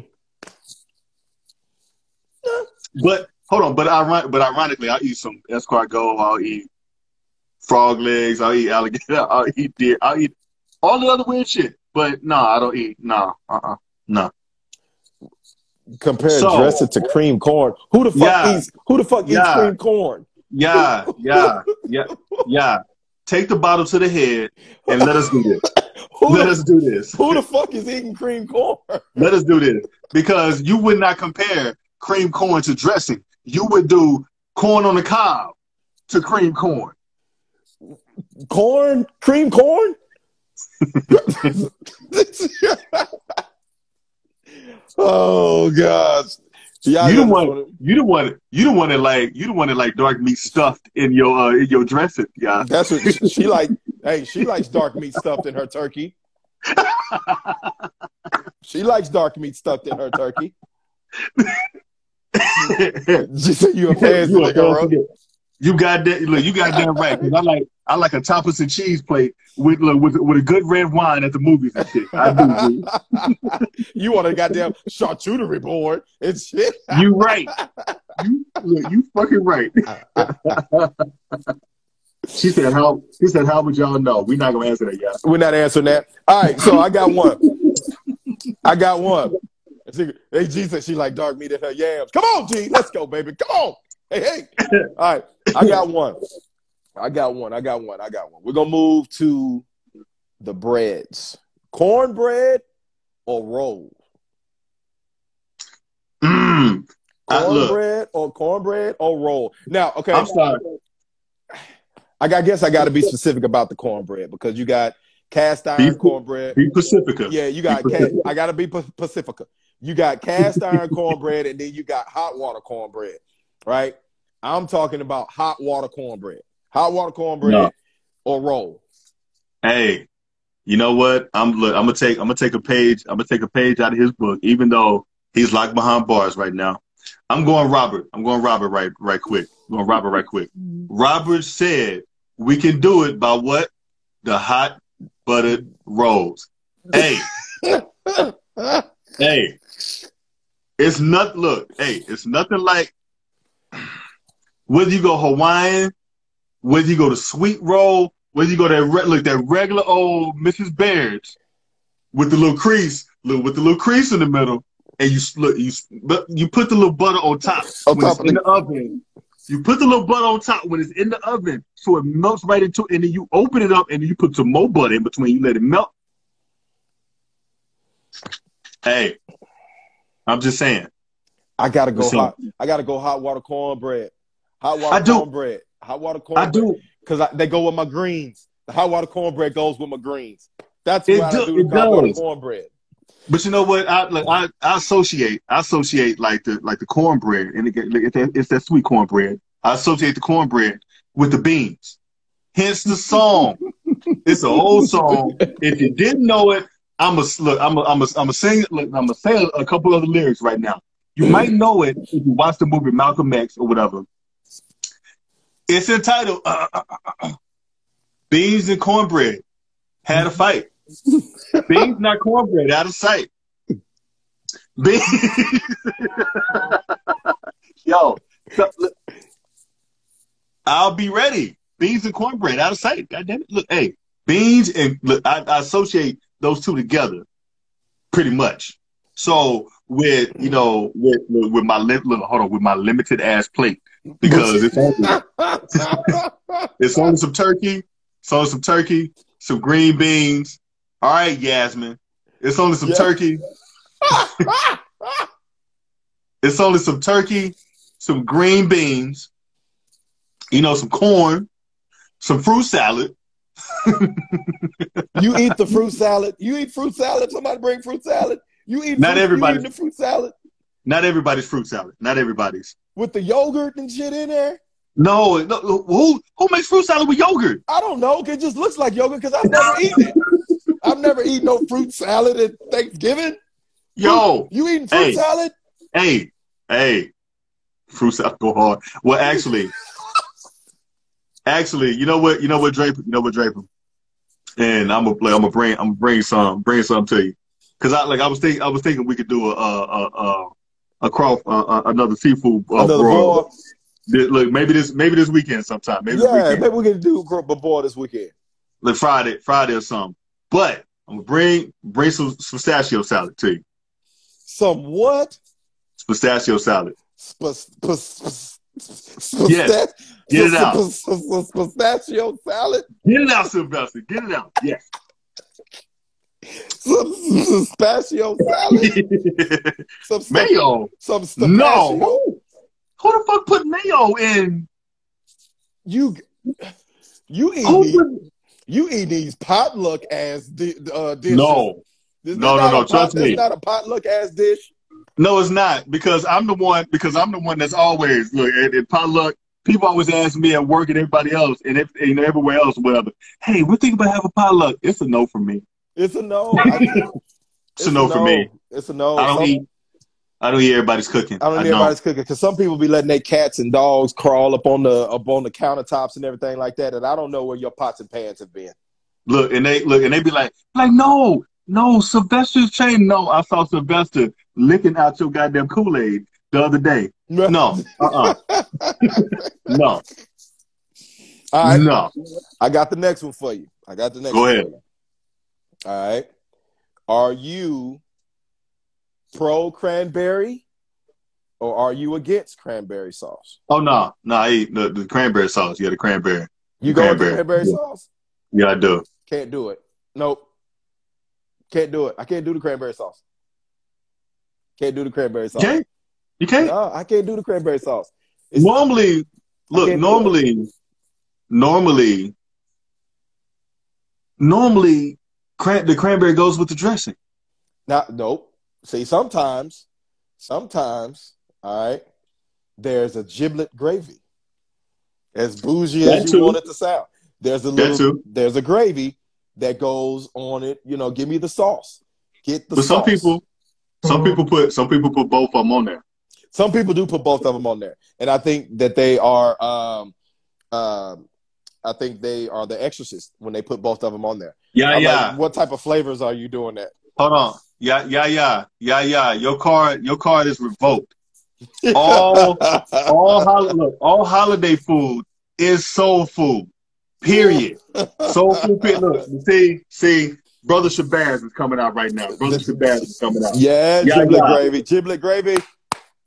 But hold on, but iron, but ironically, I'll eat some escargot. I'll eat frog legs. I'll eat alligator. I'll eat deer. I'll eat all the other weird shit. But no, I don't eat. No, uh, uh no. Compare So- dressing to cream corn. Who the fuck Yeah. eats? Who the fuck eats cream corn? Yeah, yeah, yeah, yeah. Take the bottle to the head and let us do this. Who Let the, us do this. who the fuck is eating cream corn? Let us do this because you would not compare cream corn to dressing. You would do corn on the cob to cream corn. corn, cream corn. oh gosh, you don't want you don't want it. You don't want it like you don't want it like dark meat stuffed in your uh, in your dressing. Yeah. That's what she like. Hey, she likes dark meat stuffed in her turkey. She likes dark meat stuffed in her turkey. You a fancy you, a nigga, bro. fancy nigga. you got that. Look, you got damn right. 'cause I like I like a tapas and cheese plate with look, with with a good red wine at the movies and shit. I do. You want a goddamn charcuterie board and shit. You right. You look, you fucking right. she said how she said how would y'all know? We're not gonna answer that, y'all. We're not answering that. All right, so I got one. I got one. She, hey, G said she like dark meat in her yams. Come on, G, let's go, baby. Come on. Hey, hey. All right, I got one. I got one. I got one. I got one. We're gonna move to the breads. Cornbread or roll? Mm. Cornbread or cornbread or roll? Now, okay, I'm sorry. I, I guess I got to be specific about the cornbread because you got cast iron Be- cornbread. Be Pacifica. Yeah, you got. Be Ca- Pacifica. I got to be Pacifica. You got cast iron cornbread, and then you got hot water cornbread. Right? I'm talking about hot water cornbread. Hot water cornbread No. or roll. Hey, you know what? I'm look. I'm gonna take. I'm gonna take a page. I'm gonna take a page out of his book, even though he's locked behind bars right now. I'm going Robert. I'm going Robert right right quick. I'm going Robert right quick. Mm-hmm. Robert said we can do it by what? The hot buttered rolls. Hey, hey. It's not look, hey, it's nothing like whether you go Hawaiian, whether you go to sweet roll, whether you go that re- look that regular old Mrs. Baird's with the little crease, look with the little crease in the middle, and you s- look you you put the little butter on top On when top it's of in the- the oven. You put the little butter on top when it's in the oven, so it melts right into it, and then you open it up and you put some more butter in between. You let it melt. Hey, I'm just saying. I gotta go hot. I gotta go hot water cornbread. Hot water I do. cornbread. Hot water cornbread. I do. because they go with my greens. The hot water cornbread goes with my greens. That's do- I do it hot water cornbread. But you know what? I like I, I associate I associate like the like the cornbread and it's, that, it's that sweet cornbread. I associate the cornbread with the beans. Hence the song. it's an old song. If you didn't know it, I'm a look. I'm a I'm a I'm a sing. Look, I'm gonna say a couple other lyrics right now. You might know it if you watch the movie Malcolm X or whatever. It's entitled uh, uh, uh, uh, "Beans and Cornbread Had a Fight." Beans, not cornbread, out of sight. Beans. Yo, so- look. I'll be ready. Beans and cornbread, out of sight. God damn it. Look, hey, beans and look, I, I associate those two together pretty much. So with you know with with, my look, hold on with my limited ass plate because it's only, it's only some turkey, it's only some turkey, some green beans. All right, Yasmin, it's only some Yeah. turkey. It's only some turkey, some green beans, you know, some corn, some fruit salad. you eat the fruit salad. You eat fruit salad. Somebody bring fruit salad. You eat Not fruit, everybody. The fruit salad Not everybody's fruit salad. Not everybody's. with the yogurt and shit in there. No, no who who makes fruit salad with yogurt? I don't know. It just looks like yogurt because I've never eaten it. I've never eaten no fruit salad at Thanksgiving. Yo, You eating fruit Hey. salad? hey, hey, fruit salad go hard. Well, actually, actually, you know what? You know what, Draper? You know what, Draper? And I'm gonna play. I'm gonna bring. I'm gonna bring some. Bring some to you. Cause I like. I was thinking. I was thinking we could do a a a, a, a craw, uh, another seafood uh, Another broil. boil. Look, maybe this maybe this weekend sometime. Maybe Yeah, maybe we can do a boil this weekend. like Friday, Friday or something. But I'm gonna bring bring some, some pistachio salad to you. Some what? Pistachio salad. Sp- sp- Yes. Get it out. Pistachio salad? Get it out, Sylvester. Get it out. Yes. Some pistachio salad? Some mayo. Some? No. Who, who the fuck put mayo in? You you eat Who put, you eat these potluck ass di- uh, dishes. no, This No, no, no, pot- trust me. is not a potluck ass dish. no, it's not because I'm the one because I'm the one that's always look at, at potluck. People always ask me at work and everybody else and if, you know, everywhere else, whatever. Hey, we think about having potluck. It's a no for me. It's a no. I- It's, a no, for me. It's a no. I don't Some- eat. I don't eat everybody's cooking. I don't I know don't. everybody's cooking because some people be letting their cats and dogs crawl up on the up on the countertops and everything like that, and I don't know where your pots and pans have been. Look, and they look, and they be like, like, no, no, Sylvester's chain. No, I saw Sylvester licking out your goddamn Kool Aid the other day. No, uh, uh no, All right, no. I got the next one for you. I got the next. Go ahead. All right. Are you pro cranberry or are you against cranberry sauce? Oh no, no, I eat the, the cranberry sauce. Yeah, the cranberry. You go Cranberry. cranberry Yeah. sauce? Yeah, I do. Can't do it. Nope. Can't do it. I can't do the cranberry sauce. Can't do the cranberry sauce. You can't. You can't. No, I can't do the cranberry sauce. It's- normally, look, normally, normally, normally, cran- the cranberry goes with the dressing. Not nope. See, sometimes, sometimes, all right, there's a giblet gravy. As bougie That as you too. want it to sound. There's a little there's a gravy that goes on it. You know, give me the sauce. Get the But some people, some people put some people put both of them on there. some people do put both of them on there. And I think that they are um um I think they are the exorcist when they put both of them on there. Yeah, I'm yeah. like, what type of flavors are you doing that? Hold on. Yeah, yeah, yeah, yeah, yeah. Your card, your card is revoked. All, all, hol- look, all holiday food is soul food. Period. Soul food. Period. Look, see, see, Brother Shabazz is coming out right now. Brother Shabazz is coming out. yeah, Yeah, giblet yeah. gravy. Giblet gravy.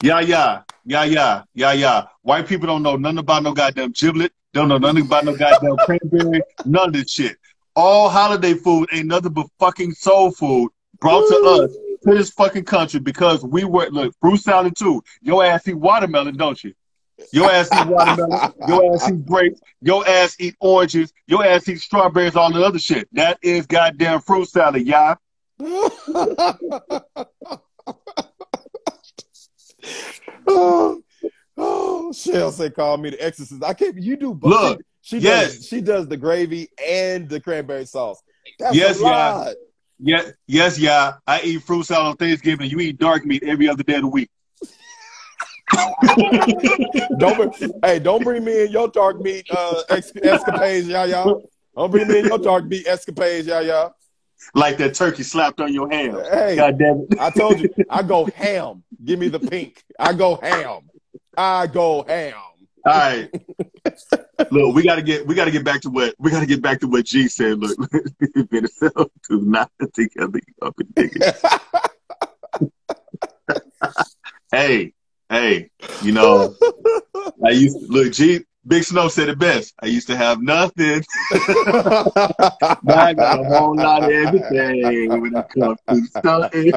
Yeah, yeah, yeah, yeah, yeah, yeah. White people don't know nothing about no goddamn giblet. Don't know nothing about no goddamn cranberry. None of this shit. All holiday food ain't nothing but fucking soul food brought to us to this fucking country because we were look fruit salad too. Your ass eat watermelon, don't you? Your ass eat watermelon. Your ass eat grapes. Your ass eat oranges. Your ass eat strawberries. All the other shit. That is goddamn fruit salad, yeah. oh, oh, Shell say call me the exorcist. I can't. You do both. Look, she, she yes. does. She does the gravy and the cranberry sauce. That's Yes, a lot. Yeah, yes, yeah. I eat fruit salad on Thanksgiving. You eat dark meat every other day of the week. Don't bring, hey, don't bring me in your dark meat uh, ex- escapades, y'all, y'all. Don't bring me in your dark meat escapades, y'all, y'all. Like that turkey slapped on your ham. Hey, God damn it. I told you, I go ham. Give me the pink. I go ham. I go ham. All right. Look, we gotta get we gotta get back to what we gotta get back to what G said. Look, Venezuela do not together up and dig it. Hey, hey, you know, I used to, look G Big Snow said it best. I used to have nothing. I got a whole lot of everything when it comes to something.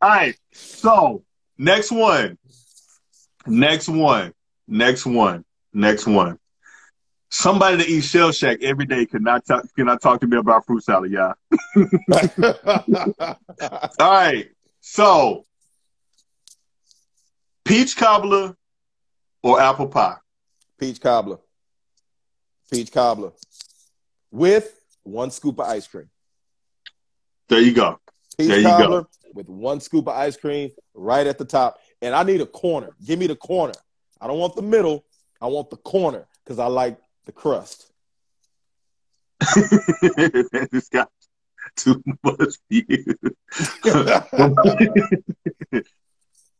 All right. So next one. Next one. Next one. Next one. Somebody that eats Shell Shack every day cannot talk cannot talk to me about fruit salad, y'all. All right. So peach cobbler or apple pie? Peach cobbler. Peach cobbler. With one scoop of ice cream. There you go. Peach There you go. cobbler with one scoop of ice cream right at the top. And I need a corner. Give me the corner. I don't want the middle. I want the corner because I like the crust. this got too much you.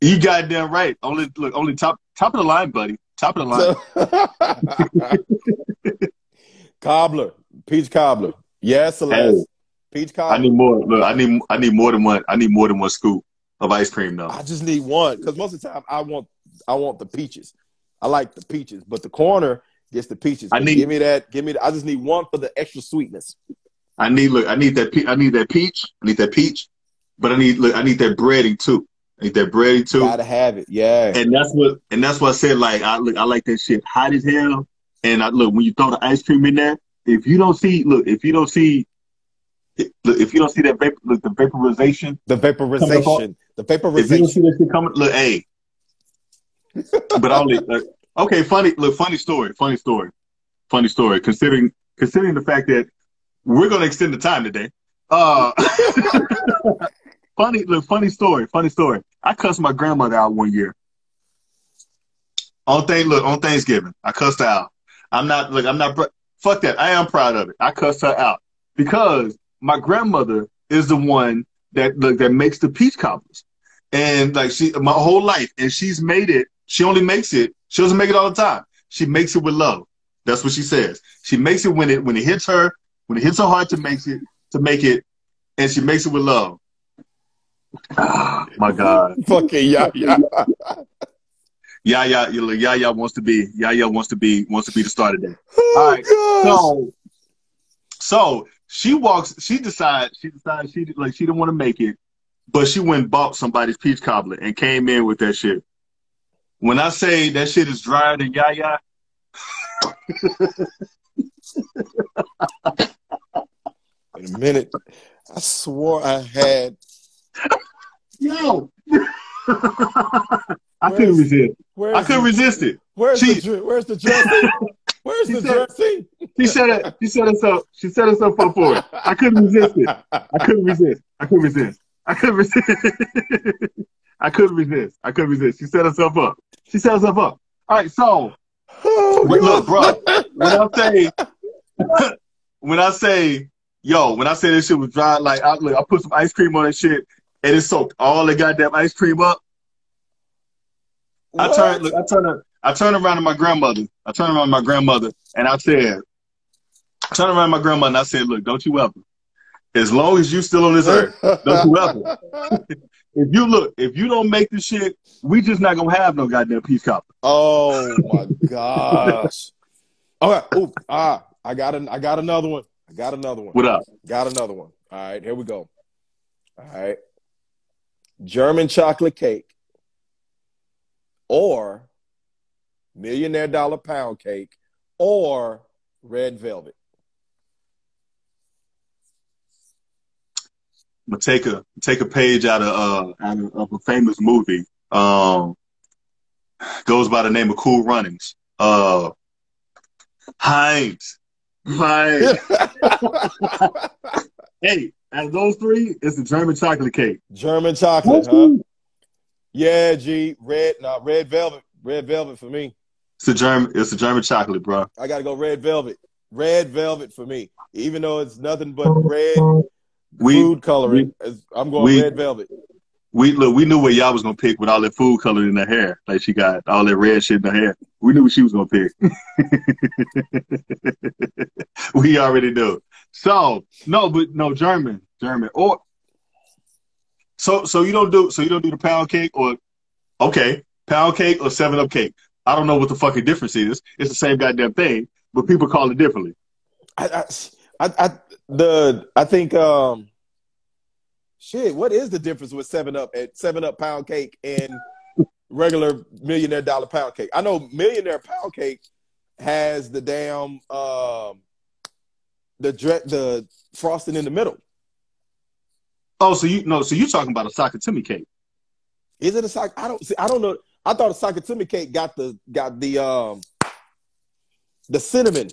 you goddamn right. Only look, only top top of the line, buddy. Top of the line. cobbler. Peach cobbler. Yes, Celeste. Peach I need more. Look, I need I need more than one. I need more than one scoop of ice cream though. I just need one because most of the time I want I want the peaches. I like the peaches, but the corner gets the peaches. I need- give me that. Give me. The, I just need one for the extra sweetness. I need look. I need that. Pe- I need that peach. I need that peach. But I need look. I need that breading too. I need that breading too. Gotta have it. Yeah. And that's what. And that's what I said. Like I look. I like that shit hot as hell. And I look when you throw the ice cream in there. If you don't see, look. If you don't see, look. If you don't see that vapor, look, the vaporization. The vaporization. The vaporization. If you don't see that shit coming, look. Hey. But only. Look, okay. Funny. Look. Funny story. Funny story. Funny story. Considering considering the fact that we're gonna extend the time today. Uh. funny. Look. Funny story. Funny story. I cussed my grandmother out one year. On thing, look on Thanksgiving, I cussed her out. I'm not look. I'm not. Fuck that. I am proud of it. I cussed her out because my grandmother is the one that look that makes the peach cobblers, and like she my whole life, and she's made it. She only makes it. She doesn't make it all the time. She makes it with love. That's what she says. She makes it when it when it hits her when it hits her heart to make it to make it, and she makes it with love. Ah, my God. Fucking yeah, yeah. Yeah, yeah wants to be, yeah wants to be, wants to be the starter there. Oh, All right. gosh. So, so she walks. She decides. She decides she like she didn't want to make it, but she went and bought somebody's peach cobbler and came in with that shit. When I say that shit is drier than Yaya, In a minute, I swore I had. yo, I couldn't resist. Where's I couldn't resist it. Where's She- the dr- where's the dressing? Where's the said- dressing? She set it. She set herself. She set herself up for it. I couldn't resist it. I couldn't resist. I couldn't resist. I couldn't resist. I couldn't resist. I couldn't resist. She set herself up. She set herself up. All right. So Oh, Wait, look, bro. when I say, when I say, yo, when I say this shit was dry, like I, look, I put some ice cream on that shit, and it soaked all the goddamn ice cream up. I What? turned, look, I turned, I turned around to my grandmother. I turned around to my grandmother, and I said, I turned around to my grandmother, and I said, look, don't you ever, as long as you still on this earth, don't you ever. If you look, if you don't make this shit, we just not gonna have no goddamn peace cop. Oh my gosh. Okay. Ooh, ah, I got an, I got another one. I got another one. What up? Got another one. All right, here we go. All right. German chocolate cake or millionaire dollar pound cake or red velvet. I'm gonna take a take a page out of uh out of, of a famous movie. Um, goes by the name of Cool Runnings. Uh, Heinz. Heinz. hey, out of those three, it's the German chocolate cake. German chocolate, huh? Yeah, G. Red, not red velvet. Red velvet for me. It's the German. It's the German chocolate, bro. I gotta go red velvet. Red velvet for me. Even though it's nothing but red We food coloring, it's- I'm going we- red velvet. we look. We knew what y'all was gonna pick with all that food colored in her hair. Like she got all that red shit in her hair. We knew what she was gonna pick. we already knew. So no, but no German, German or so so you don't do so you don't do the pound cake or okay pound cake or seven up cake. I don't know what the fucking difference is. It's the same goddamn thing, but people call it differently. I, I, I, I, the, I think, um, shit. What is the difference with Seven Up at Seven Up pound cake and regular millionaire dollar pound cake? I know millionaire pound cake has the damn, um, the dre- the frosting in the middle. Oh, so you no, so you're talking about a Sock-It-To-Me cake? Is it a sock? I don't see. I don't know. I thought a sock-it-to-me cake got the got the um the cinnamon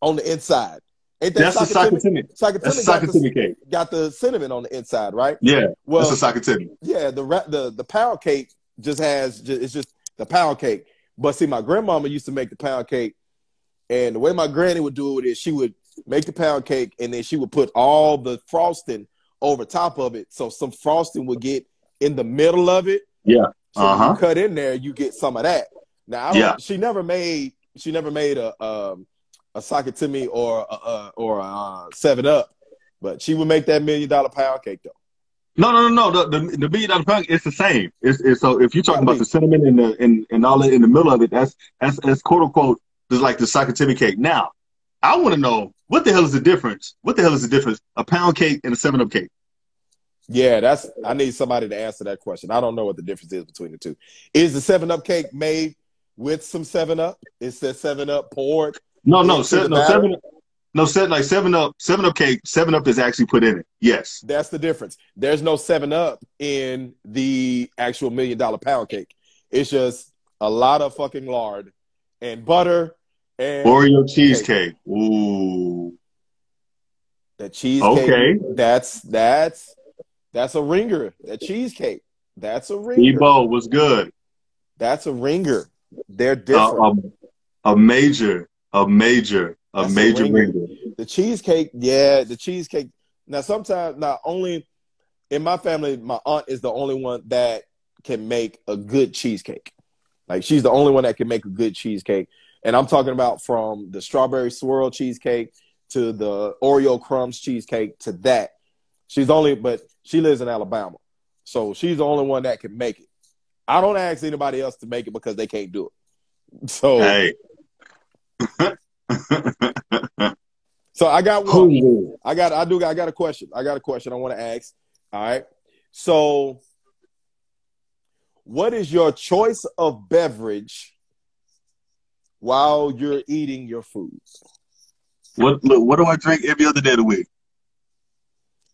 on the inside. Ain't that That's a sock-it-to-me? Sock-It-To-Me. Sock-It-To-Me That's a got, the, cake. got the cinnamon on the inside, right? Yeah, Well, that's a Sock-It-To-Me. yeah. The the the pound cake just has it's just the pound cake. But see, my grandmama used to make the pound cake, and the way my granny would do it is she would make the pound cake, and then she would put all the frosting over top of it, so some frosting would get in the middle of it. Yeah. So Uh-huh. you cut in there, you get some of that. Now, I Yeah. she never made she never made a um, a sock-it-to-me or a, a or a uh, Seven Up, but she would make that million dollar pound cake though. No, no, no, no. The the, the million dollar pound, it's the same. It's, it's so if you're talking about the cinnamon and the and, and all that in the middle of it, that's that's that's quote unquote just like the Sock-It-To-Me cake. Now, I want to know what the hell is the difference? What the hell is the difference? A pound cake and a seven up cake. Yeah, that's I need somebody to answer that question. I don't know what the difference is between the two. Is the Seven Up cake made with some Seven Up? Is the Seven Up poured? No, no, Into se- no seven. No, seven like seven up, seven up cake. Seven up is actually put in it. Yes. That's the difference. There's no Seven Up in the actual million dollar pound cake. It's just a lot of fucking lard and butter and Oreo cheesecake. Ooh. the cheesecake. Okay. That's that's that's a ringer. That cheesecake. That's a ringer. Ebo was good. That's a ringer. They're different. a, a major, a major, a That's a major ringer. ringer. The cheesecake, yeah, the cheesecake. Now, sometimes, not only in my family, my aunt is the only one that can make a good cheesecake. Like, she's the only one that can make a good cheesecake. And I'm talking about from the strawberry swirl cheesecake to the Oreo crumbs cheesecake to that. She's only, but she lives in Alabama. So she's the only one that can make it. I don't ask anybody else to make it because they can't do it. So Hey. So I got one. I got I do I got a question. I got a question I want to ask. All right. So what is your choice of beverage while you're eating your food? What look? What do I drink every other day of the week?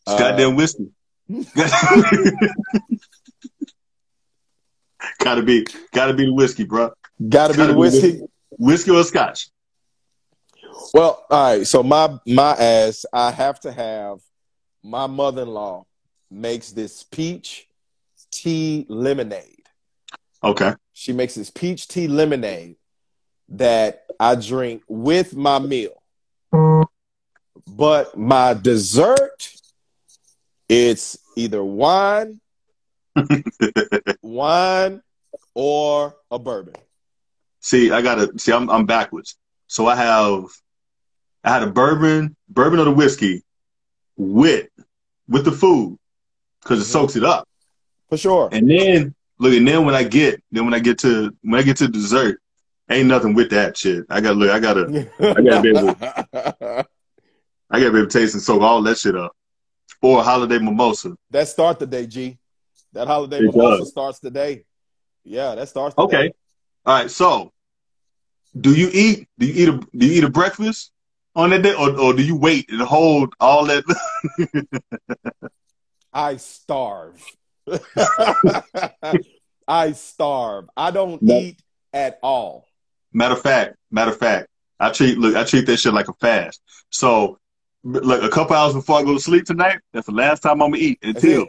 It's Uh, goddamn whiskey. gotta be, gotta be the whiskey, bro. Gotta be gotta the be whiskey. Whiskey or scotch. Well, all right. So my my ass, I have to have my mother-in-law makes this peach tea lemonade. Okay. She makes this peach tea lemonade that I drink with my meal. But my dessert, it's either wine, wine, or a bourbon. See, I gotta see. I'm I'm backwards. So I have, I had a bourbon, bourbon or the whiskey, with with the food, because it Mhm. soaks it up. For sure. And then look, and then when I get, then when I get to when I get to dessert, ain't nothing with that shit. I gotta look. I gotta I gotta be I gotta be able to taste and soak all that shit up. Or a holiday mimosa. that start the day, G. That holiday It mimosa does. starts the day. Yeah, that starts the Okay. All right. So, do you eat? Do you eat a? Do you eat a breakfast on that day, or, or do you wait and hold all that? I starve. I starve. I don't No. eat at all. matter of fact, matter of fact, I treat look. I treat that shit like a fast. So, like a couple hours before I go to sleep tonight, that's the last time I'm gonna eat until.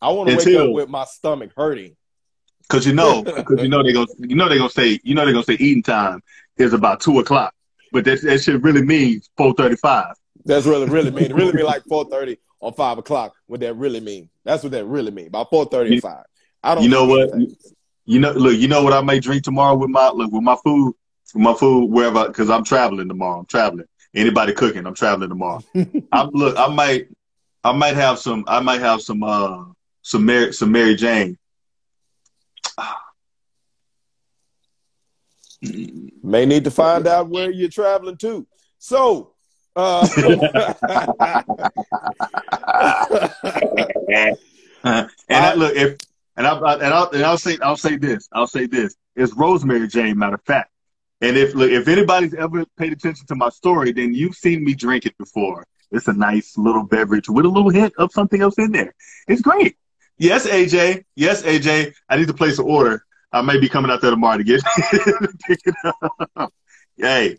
I want to wake up with my stomach hurting. Because you know because you know they gonna you know they gonna say you know they gonna say eating time is about two o'clock, but that that shit really means four thirty five. That's really, really mean. It really mean like 4.30 or 5 o'clock. What that really mean. That's what that really mean. About 4.30 You- or 5. I don't You know what? anything. You know, look, you know what I may drink tomorrow with my look with my food, with my food wherever because I'm traveling tomorrow. I'm traveling. Anybody cooking? I'm traveling tomorrow. I'm look. I might, I might have some. I might have some. Uh, some Mary, some Mary Jane. May need to find out where you're traveling to. So, uh, and I, look if and I and I'll and I'll say I'll say this I'll say this. It's Rosemary Jane matter of fact. And if look if anybody's ever paid attention to my story then you've seen me drink it before. It's a nice little beverage with a little hint of something else in there. It's great yes AJ yes AJ I need to place an order I may be coming out there tomorrow to get it up hey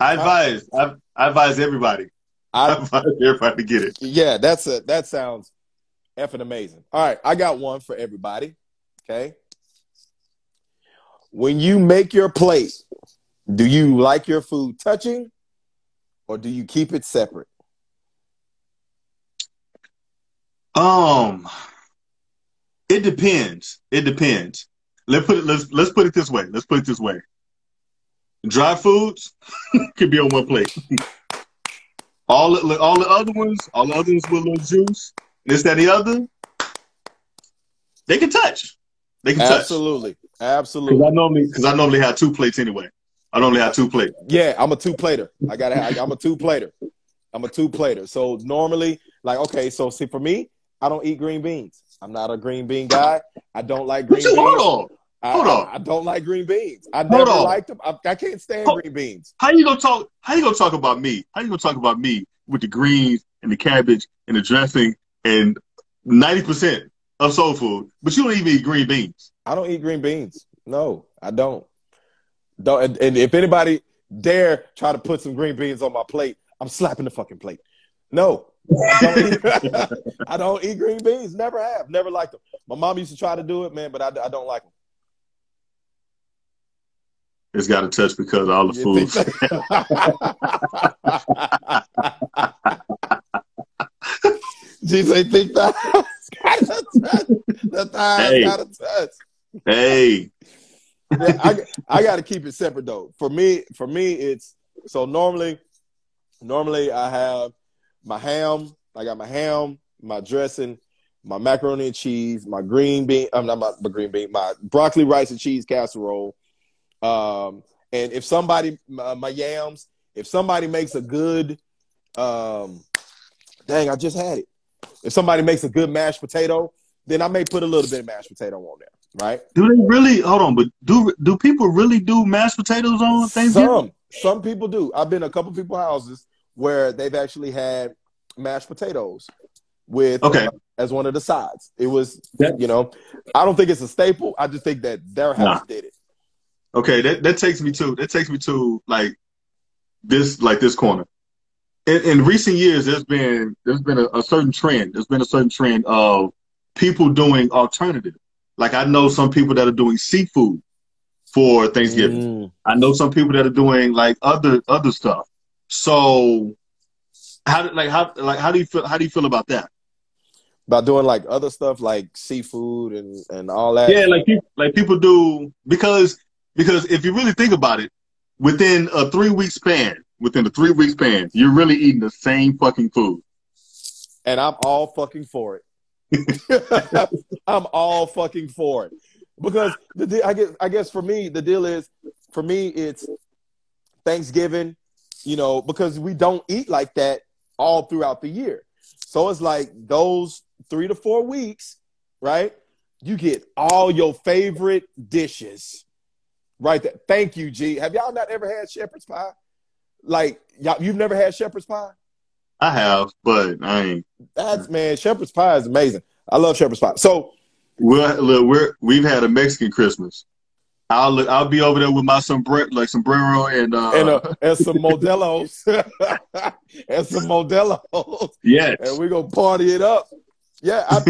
I advise I, I advise everybody I I, advise everybody to get it yeah, that's a that sounds effing amazing. All right, I got one for everybody. Okay. When you make your plate, do you like your food touching or do you keep it separate? Um, it depends. It depends. Let's put it. Let's let's put it this way. Let's put it this way. Dry foods could be on one plate. all the all the other ones, all the other ones with a little juice, this, that, the other, they can touch. They can touch. Absolutely. absolutely. Because Absolutely. I normally, because I normally have two plates anyway. I normally have two plates. Yeah, I'm a two plater. I gotta. Have, I'm a two plater. I'm a two plater. So normally, like, okay, so see, for me, I don't eat green beans. I'm not a green bean guy. I don't like green beans. hold on. I, hold on. I, I don't like green beans. I never liked them. I, I can't stand Hold- green beans. How you gonna talk? How you gonna talk about me? How you gonna talk about me with the greens and the cabbage and the dressing and ninety percent of soul food, but you don't even eat green beans? I don't eat green beans. No, I don't. Don't. And, and if anybody dare try to put some green beans on my plate, I'm slapping the fucking plate. No, I don't eat, I don't eat green beans. Never have. Never liked them. My mom used to try to do it, man, but I, I don't like them. It's got to touch because of all the foods. Jeez, they think that gotta touch. The thighs Hey. gotta touch. hey, Yeah, I, I got to keep it separate though. For me, for me, it's so normally, normally I have my ham. I got my ham, my dressing, my macaroni and cheese, my green bean. I'm not my, my green bean, my broccoli, rice, and cheese casserole. Um, and if somebody, my, my yams, if somebody makes a good, um, dang, I just had it. If somebody makes a good mashed potato, then I may put a little bit of mashed potato on there, right? Do they really? Hold on, but do do people really do mashed potatoes on Thanksgiving? Some some people do. I've been a couple people houses where they've actually had mashed potatoes with Okay. uh, as one of the sides. It was That- you know, I don't think it's a staple. I just think that their house Nah. did it. Okay, that, that takes me to that takes me to like this like this corner. In, in recent years, there's been there's been a, a certain trend. There's been a certain trend of people doing alternative. Like I know some people that are doing seafood for Thanksgiving. Mm. I know some people that are doing like other other stuff. So how like how like how do you feel how do you feel about that? About doing like other stuff like seafood and and all that. Yeah, like people like people do because because if you really think about it, within a three week span, within a three week span, you're really eating the same fucking food. and I'm all fucking for it. I'm all fucking for it because the I guess I guess for me the deal is for me it's Thanksgiving, you know, because we don't eat like that all throughout the year. So it's like those three to four weeks, right? You get all your favorite dishes, right? There. Thank you, G. Have y'all not ever had shepherd's pie? Like y'all, you've never had shepherd's pie? I have, but I ain't. That's man, shepherd's pie is amazing. I love shepherd's pie. So We're, look, we're we've had a Mexican Christmas. I'll look, I'll be over there with my sombrero, like sombrero, and uh, and uh, and some Modelo's and some Modelo's, yes, and we gonna party it up. Yeah, I,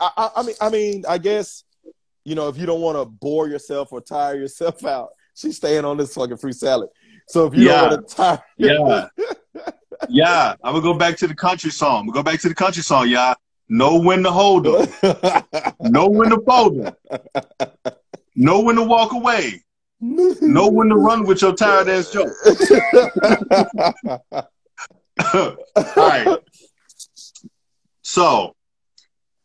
I, I- mean, I mean, I guess you know if you don't want to bore yourself or tire yourself out, she's staying on this fucking free salad. So if you Yeah. don't want to tire, yeah, yeah. I'm gonna go back to the country song. I'm gonna go back to the country song, y'all. Know when to hold them. know when to fold them. Know when to walk away. Know when to run with your tired ass joke. All right. So,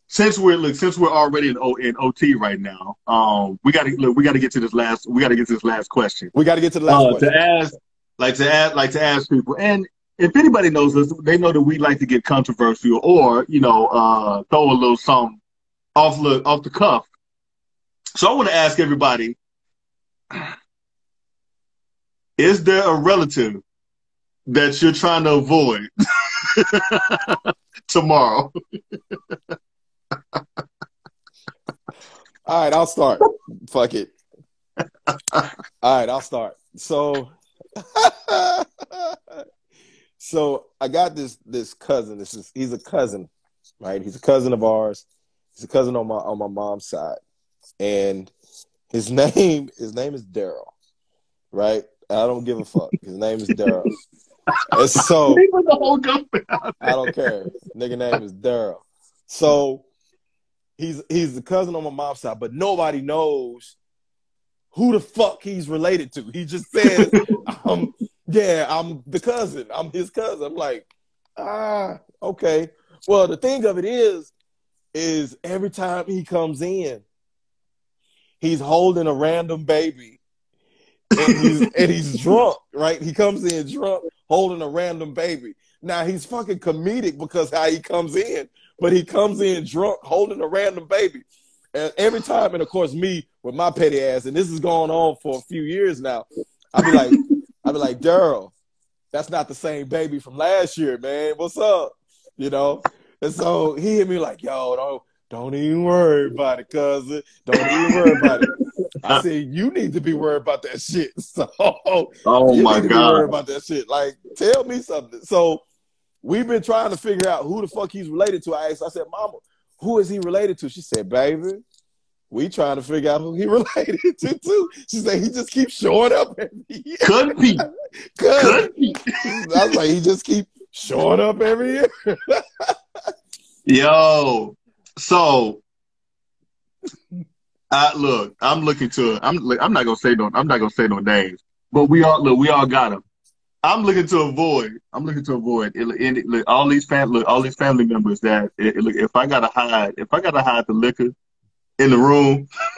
since we're look, since we're already in, o, in OT right now, um, we got to look. We got to get to this last. We got to get to this last question. we got to get to the last Uh, question. to ask, like to ask, like to ask people, and if anybody knows us, they know that we like to get controversial or you know uh, throw a little something off the off the cuff. So I want to ask everybody: Is there a relative that you're trying to avoid tomorrow? All right, I'll start. Fuck it. All right, I'll start. So, so I got this this cousin. This is he's a cousin, right? He's a cousin of ours. He's a cousin on my on my mom's side, and his name his name is Daryl, right? I don't give a fuck. His name is Daryl, and so He the whole out I don't care. Nigga name is Daryl. So he's he's the cousin on my mom's side, but nobody knows who the fuck he's related to. He just says, um, yeah, I'm the cousin. I'm his cousin. I'm like, ah, okay. Well, the thing of it is, is every time he comes in, he's holding a random baby. And he's and he's drunk, right? He comes in drunk, holding a random baby. Now he's fucking comedic because how he comes in, but he comes in drunk, holding a random baby. And every time, and of course, me with my petty ass, and this has gone on for a few years now. I'll be like, I'll be like, Daryl, that's not the same baby from last year, man. What's up? You know? And so he hit me like, yo, don't don't even worry about it, cousin. Don't even worry about it. I said, you need to be worried about that shit. So Oh you my need to be worried god! about that shit. Like, tell me something. So we've been trying to figure out who the fuck he's related to. I asked, I said, Mama, who is he related to? She said, Baby, we trying to figure out who he related to too. She said he just keeps showing up every year. Could be, Cause could be. I was like, he just keep showing up every year. Yo, so I look, I'm looking to. I'm. I'm not gonna say no. I'm not gonna say no names. But we all look. We all got them. I'm looking to avoid. I'm looking to avoid it, it, look, all these family, all these family members that it- look, if I gotta hide, if I gotta hide the liquor in the room,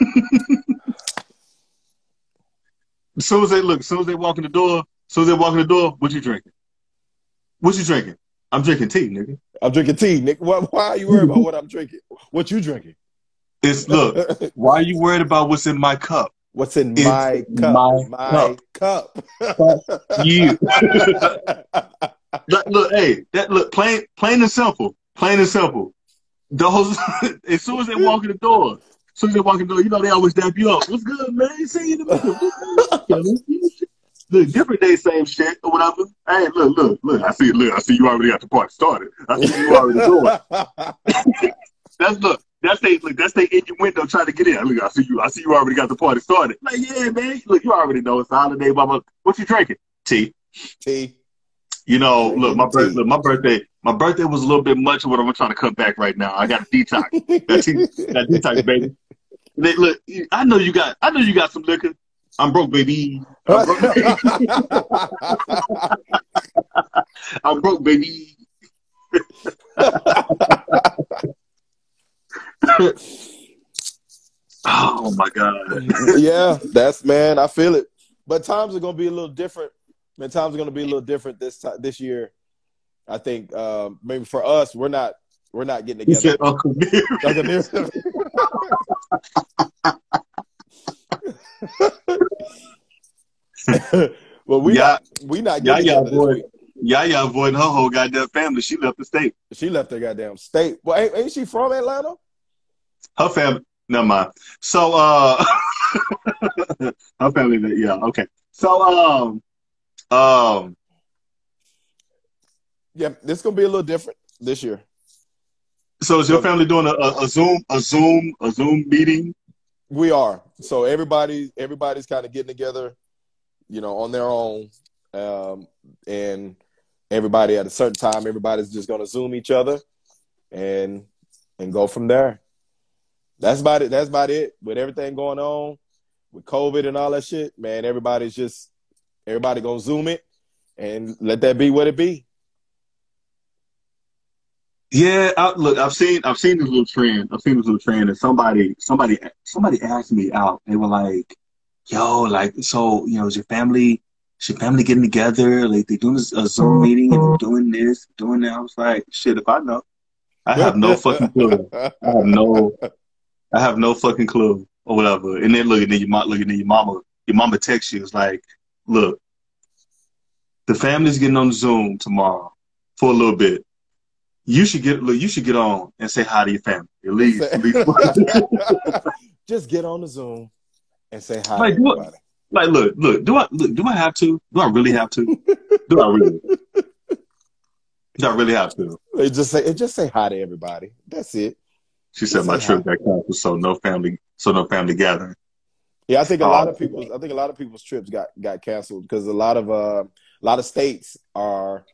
as soon as they look, as soon as they walk in the door, as soon as they walk in the door, what you drinking? What you drinking? I'm drinking tea, nigga. I'm drinking tea, Nick. Why, why are you worried about what I'm drinking? What you drinking? It's look. why are you worried about what's in my cup? What's in It's my cup? my My, cup. You look, look, hey, that look plain, plain and simple, plain and simple. Those as soon as they walk in the door, as soon as they walk in the door, you know they always dap you up. What's good, man? See you in the middle. Look, different day, same shit or whatever. Hey, look, look, look. I see, look, I see you already got the party started. I see you already doing. That's look. That's they look. That's they in your window trying to get in. Look, I see you. I see you already got the party started. Like, yeah, man. Look, you already know it's holiday, mama. What you drinking? Tea. tea. You know, look, my birthday, look, my birthday, my birthday was a little bit much of what I'm trying to cut back right now. I got a detox. got, tea, got detox, baby. Look, look, I know you got, I know you got some liquor. I'm broke, baby. I'm broke, I'm broke baby. oh my god. yeah, that's man. I feel it. But times are gonna be a little different. Man, times are gonna be a little different this time this year. I think um, maybe for us, we're not we're not getting He together. said Uncle Near. Like a near- well, we Yeah. not we not Yeah, getting yeah, together this boy. week. Yaya avoiding her whole goddamn family. She left the state. She left her goddamn state. Well, ain't, ain't she from Atlanta? Her family. Never mind. So, uh, her family. Yeah. Okay. So, um, um, Yeah, this gonna be a little different this year. so is your family doing a, a, a Zoom, a Zoom, a Zoom meeting? We are. So everybody everybody's kind of getting together, you know, on their own. Um, and everybody at a certain time, everybody's just gonna zoom each other and and go from there. That's about it. That's about it. With everything going on with COVID and all that shit, man, everybody's just everybody gonna zoom it and let that be what it be. Yeah. I, look, I've seen, I've seen this little trend. I've seen this little trend, and somebody, somebody, somebody asked me out. They were like, "Yo, like, so you know, is your family?" Is your family getting together? Like they doing this, a Zoom mm-hmm. meeting and they're doing this, doing that. I was like, shit, if I know. I have no fucking clue. I have no, I have no fucking clue or whatever. And then look, at your mom, look, at your mama, your mama texts you. It's like, look, the family's getting on Zoom tomorrow for a little bit. You should get, look, you should get on and say hi to your family at least. At least. just get on the Zoom and say hi Like, to everybody. like, look, look, do I, look, do I have to? Do I really have to? Do I really? Do I really have to? They just say just say hi to everybody. That's it. She said my trip got canceled, so no family, so no family gathering. Yeah, I think a Oh. lot of people's I think a lot of people's trips got got canceled because a lot of uh, a lot of states are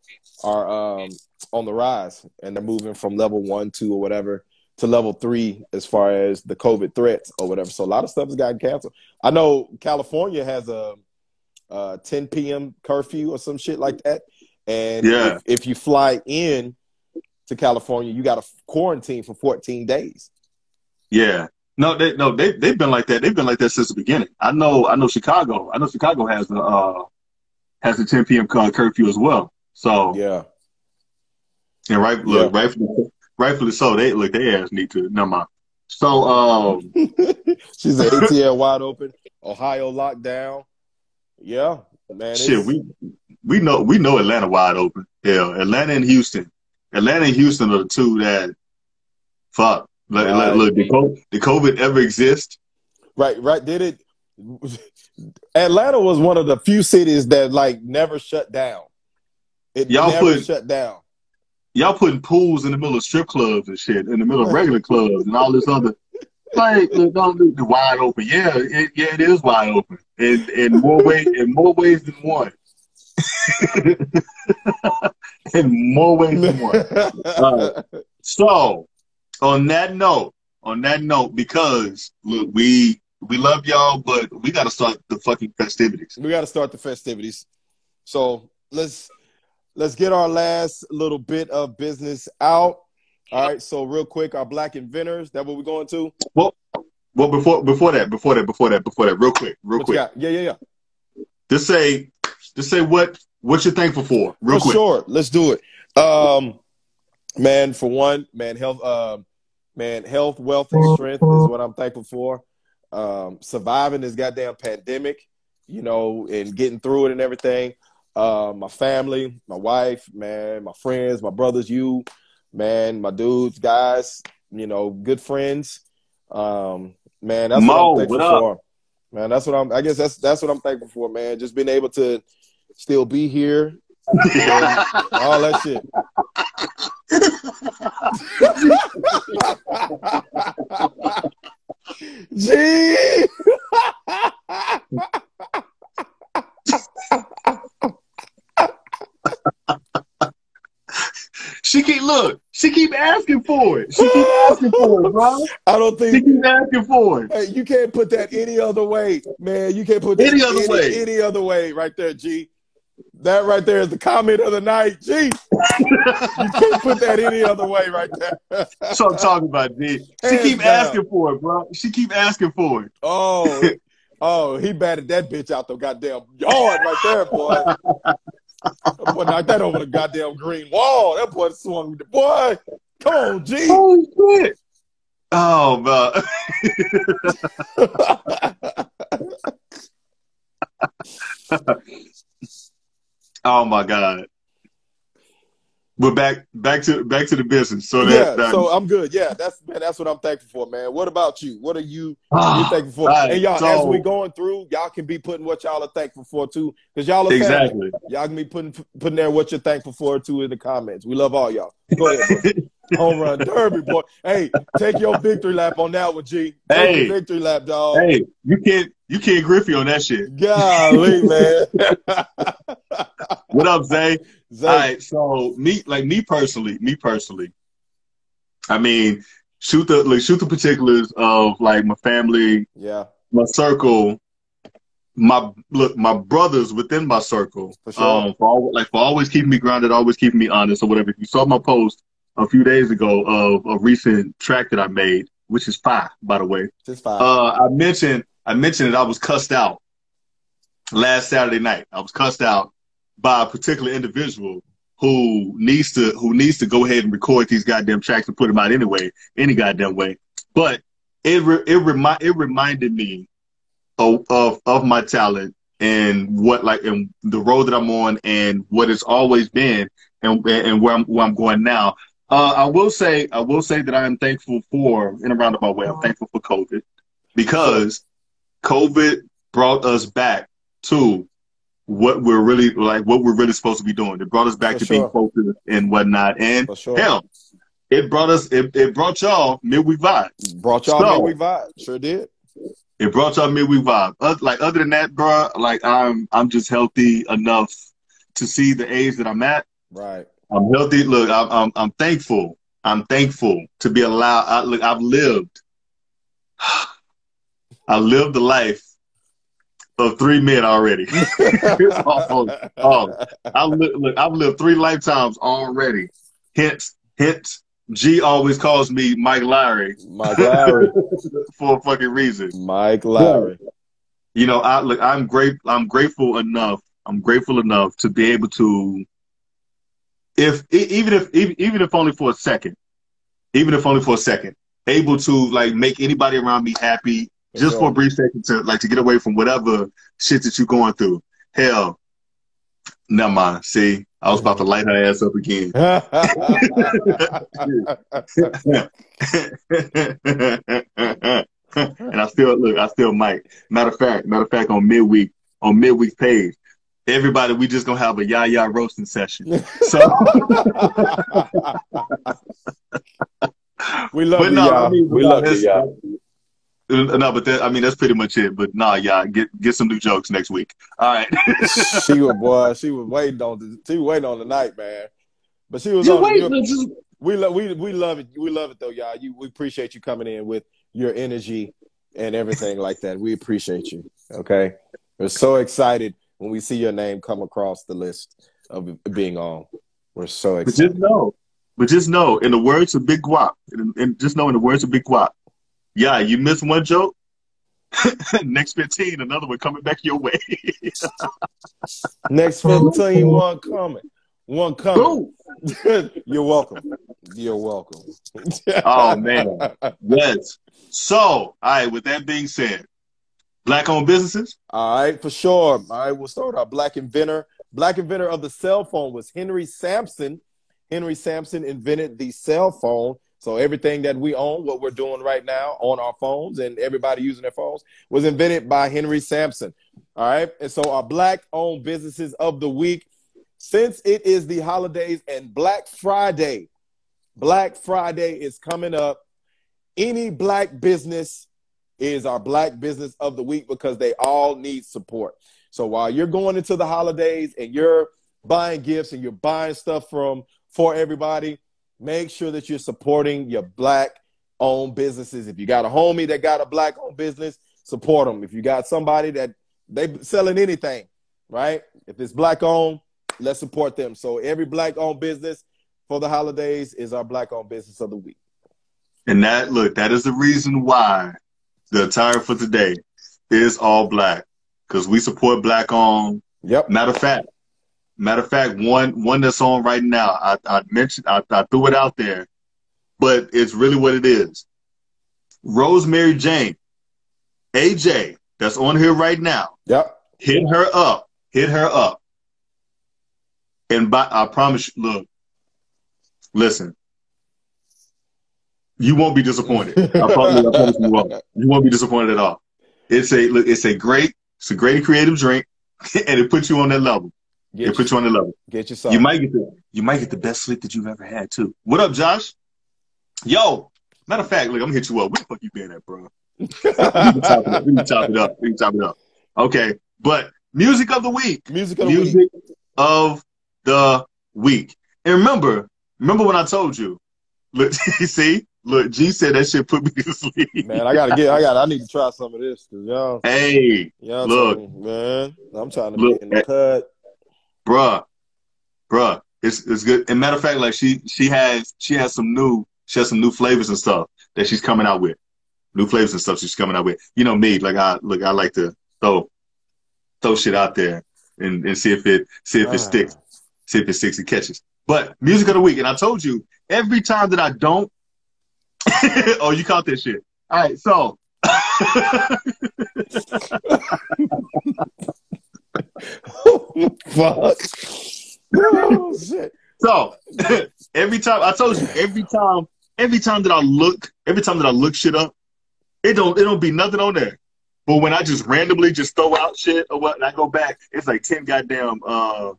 are um, on the rise and they're moving from level one, two, or whatever to level three as far as the COVID threats or whatever. So a lot of stuff has gotten canceled. I know California has a, a 10 p.m. curfew or some shit like that, and Yeah. if, if you fly in to California, you got to quarantine for 14 days. Yeah. No, they no they they've been like that. They've been like that since the beginning. I know I know Chicago. I know Chicago has a uh has a 10 p.m. curfew as well. So Yeah. And right look, rightfully rightfully so. They look they ass need to never mind. So um She said ATL wide open, Ohio lockdown. Yeah, man. shit we we know we know Atlanta wide open. Hell, Atlanta and Houston. Atlanta and Houston are the two that fuck. Look, look, Right. look did, COVID, did COVID ever exist? right, right. Did it? Atlanta was one of the few cities that like never shut down. It Y'all never put- shut down. Y'all putting pools in the middle of strip clubs and shit, in the middle of regular clubs and all this other. Like, do the wide open. Yeah, it, yeah, it is wide open in in more way in more ways than one. in more ways than one. Uh, So, on that note, on that note, because look, we we love y'all, but we got to start the fucking festivities. we got to start the festivities. So let's let's get our last little bit of business out. All right. So real quick, our black inventors. That what we're going to? Well, well, before before that, before that, before that, before that, real quick, real What quick. Yeah, yeah, yeah. Just say just say what what you're thankful for, real for quick. sure. Let's do it. Um, man, for one, man, health, uh, man, health, wealth, and strength is what I'm thankful for. Um, surviving this goddamn pandemic, you know, and getting through it and everything. Uh, my family, my wife, man, my friends, my brothers, you, man, my dudes, guys, you know, good friends. Um, man, that's Mo, what I'm thankful what for. Man, that's what I'm. I guess that's that's what I'm thankful for, man. Just being able to still be here, all that shit. Gee. She keep look, she keep asking for it. She keep asking for it, bro. I don't think She keep asking for it. hey, you can't put that any other way, man. You can't put that Any other way. any other way, right there, G. That right there is the comment of the night, G. you can't put that any other way, right there. That's what I'm talking about, D. She Hands keep down. asking for it, bro. She keep asking for it. Oh, oh, he batted that bitch out the goddamn yard right there, boy. That boy knocked that over the goddamn green wall. That boy swung the boy. Come on, G. Holy shit. Oh man. oh my god. But back back to back to the business. So that, yeah, that so I'm good. Yeah, that's man, that's what I'm thankful for, man. What about you? What are you you Ah, thankful for? right, and y'all, so- as we going through, y'all can be putting what y'all are thankful for too, because y'all are family. exactly. Y'all can be putting putting there what you're thankful for too in the comments. We love all y'all. Go ahead, bro. home run derby, boy. Hey, take your victory lap on that one, G. Take Hey. victory lap, dog. Hey, you can't you can't Griffey on that shit. Golly, man. What up, Zay? Zay, All right, so me, like me personally, me personally, I mean, shoot the like shoot the particulars of like my family, yeah, my circle, my look, my brothers within my circle, For sure. um, for all, like for always keeping me grounded, always keeping me honest, or whatever. If you saw my post a few days ago of a recent track that I made, which is fire, by the way, just fine. uh, I mentioned I mentioned that I was cussed out last Saturday night. I was cussed out by a particular individual who needs to who needs to go ahead and record these goddamn tracks and put them out anyway, any goddamn way. But it re- it remi- it reminded me of, of of my talent and what like and the road that I'm on and what it's always been and and where I'm where I'm going now. Uh, I will say I will say that I am thankful for in a roundabout way. I'm thankful for COVID because COVID brought us back to what we're really like what we're really supposed to be doing. It brought us back For to sure. being focused and whatnot. And sure. hell, it brought us it, it brought y'all midweek vibe. Brought y'all so- midweek vibe. Sure did. It brought y'all midweek vibe. Oth- Like other than that, bro, like I'm I'm just healthy enough to see the age that I'm at. Right. I'm healthy. Look, I'm I'm, I'm thankful. I'm thankful to be allowed. I, look, I've lived. I lived the life of three men already. oh, oh, I li- look, I've lived three lifetimes already. Hence, hence, G always calls me Mike Larry Mike Lowrey. for a fucking reason. Mike Lowrey. you know, I look, I'm great. I'm grateful enough. I'm grateful enough to be able to, if even if even, even if only for a second, even if only for a second, able to like make anybody around me happy, just for a brief second to like to get away from whatever shit that you're going through. Hell, never mind. See, I was about to light her ass up again. and I still look, I still might. Matter of fact, matter of fact, on midweek, on midweek page, everybody, we just gonna have a yah yah roasting session. So, we love but you, no, y'all. I mean, we no, love you, that's- y'all. Uh, no, but that, I mean, that's pretty much it. But nah, yeah, get get some new jokes next week. All right. she was boy. She was waiting on the. She was waiting on the night, man. But she was You on. wait, you- just- we love. We we love it. We love it though, y'all. You. We appreciate you coming in with your energy and everything like that. We appreciate you. Okay. We're so excited when we see your name come across the list of being on. We're so excited. But excited. just know, but just know, in the words of Big Guap, and, and just know, in the words of Big Guap, yeah, you miss one joke, Next 15, another one coming back your way. Next 15, one coming. One coming. You're welcome. You're welcome. Oh, man. Yes. So, all right, with that being said, black owned businesses. All right, for sure. All right, we'll start our black inventor. Black inventor of the cell phone was Henry Sampson. Henry Sampson invented the cell phone. So everything that we own, what we're doing right now on our phones and everybody using their phones was invented by Henry Sampson. All right. And so our black owned businesses of the week, since it is the holidays and Black Friday, Black Friday is coming up. Any black business is our black business of the week because they all need support. So while you're going into the holidays and you're buying gifts and you're buying stuff from for everybody, make sure that you're supporting your black owned businesses. If you got a homie that got a black owned business, support them. If you got somebody that they selling anything, right? If it's black owned, let's support them. So every black owned business for the holidays is our black owned business of the week. And that, look, that is the reason why the attire for today is all black because we support black owned. Yep. Matter of fact, matter of fact, one one that's on right now. I, I mentioned, I, I threw it out there, but it's really what it is. Rosemary Jane, AJ, that's on here right now. Yep. Hit her up. Hit her up. And by, I promise you, look, listen, you won't be disappointed. I promise, I promise you won't. You won't be disappointed at all. It's a look, it's a great, it's a great creative drink, and it puts you on that level. Get, It puts you on the level. get yourself. You might get the you might get the best sleep that you've ever had too. What up, Josh? Yo, matter of fact, look, I'm gonna hit you up. Where the fuck you been at, bro? we can top it up. We can top it up. We can top it up. Okay, but music of the week. Music of the week. Music of the week. And remember, remember when I told you? Look, see, look, G said that shit put me to sleep. Man, I gotta get. I got. I need to try some of this because y'all, Hey, y'all, Look. me, man. I'm trying to Look, in the eh, cut. Bruh, bruh, it's it's good. And matter of fact, like she she has she has some new she has some new flavors and stuff that she's coming out with. New flavors and stuff she's coming out with. You know me, like I look, I like to throw throw shit out there and, and see if it see if it Ah. sticks, see if it sticks and catches. But music of the week, and I told you every time that I don't, oh, you caught that shit. All right, so Fuck. oh shit. So every time I told you, every time, every time that I look, every time that I look shit up, it don't it don't be nothing on there. But when I just randomly just throw out shit or what, and I go back, it's like ten goddamn uh,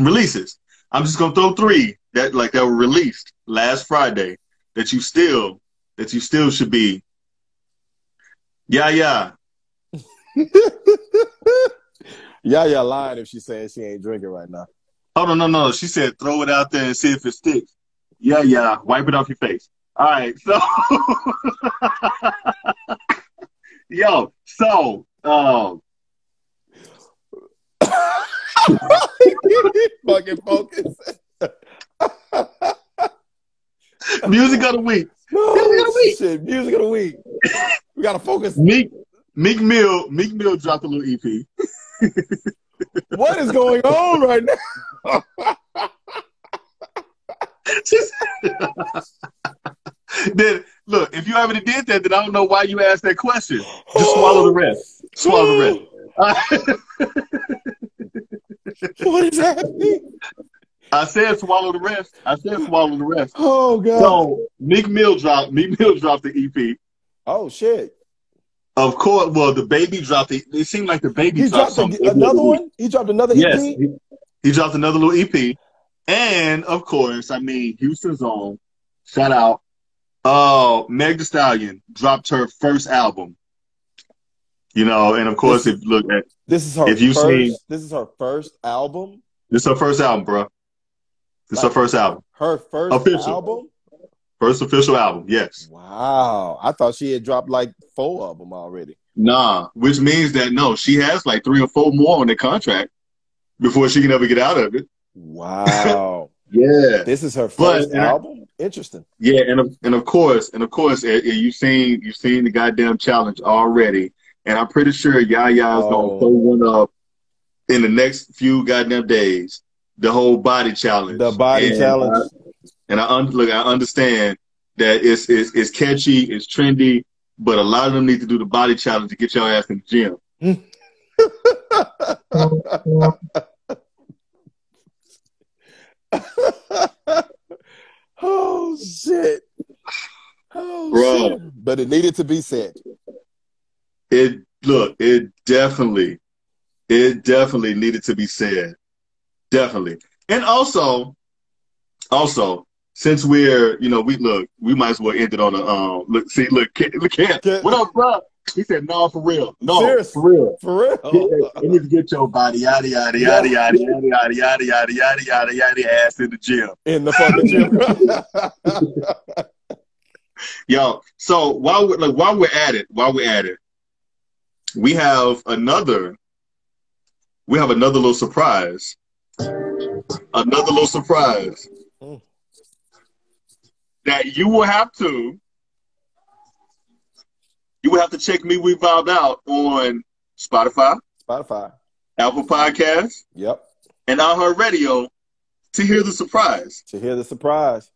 releases. I'm just gonna throw three that like that were released last Friday that you still that you still should be. Yeah, yeah. Yeah, yeah, lying if she saying she ain't drinking right now. Oh no, no, no. She said throw it out there and see if it sticks. Yeah, yeah. Wipe it off your face. All right. So Yo, so um Fucking focus. music of the week. Oh, shit, music of the week. We gotta focus. Meek Meek Mill Meek Mill dropped a little EP. What is going on right now? then look, if you already did that, then I don't know why you asked that question. Just swallow the rest. Swallow the rest. what is happening? I said swallow the rest. I said swallow the rest. Oh god. So Meek Mill dropped Meek Mill dropped the EP. oh shit. Of course, well, the baby dropped it. It seemed like the baby He dropped, dropped something a, another one. He dropped another Yes, EP. he, he dropped another little EP, and of course, I mean Houston's own. Shout out, uh, Meg Thee Stallion dropped her first album. You know, and of course, if look at This is her If you first. see- This is her first album. this, is her first album, bro. This is her first album, Her first Official. album. First official album. Yes, Wow. I thought she had dropped like four of them already. nah, which means that no, she has like three or four more on the contract before she can ever get out of it. Wow. Yeah. this is her But- first album. Interesting. Yeah, and of, and of course, and of course, eh, eh, you've seen you've seen the goddamn challenge already, and I'm pretty sure Yaya's Oh. gonna throw one up in the next few goddamn days. The whole body challenge. The body And challenge. I- and I un- look, I understand that it's, it's it's catchy, it's trendy, but a lot of them need to do the body challenge to get your ass in the gym. oh shit. Oh Bro. shit. But it needed to be said. It look, it definitely, it definitely needed to be said. Definitely. And also, also, since we're, you know, we look, we might as well end it on a um look, see, look, Ken- look, Ken- what up, bro? He said, no, for real. No, Serious? for real. For real. You need to get your body yada yada yada yada yada yada yada yada yada yada yada ass in the gym. In the fucking gym. Yo, so while we're like while we're at it, while we're at it, we have another we have another little surprise. Another little surprise Mm. That you will have to you will have to check Midweek Vibe out on Spotify, Spotify. Apple Podcasts, Yep. and radio to hear the surprise. To hear the surprise.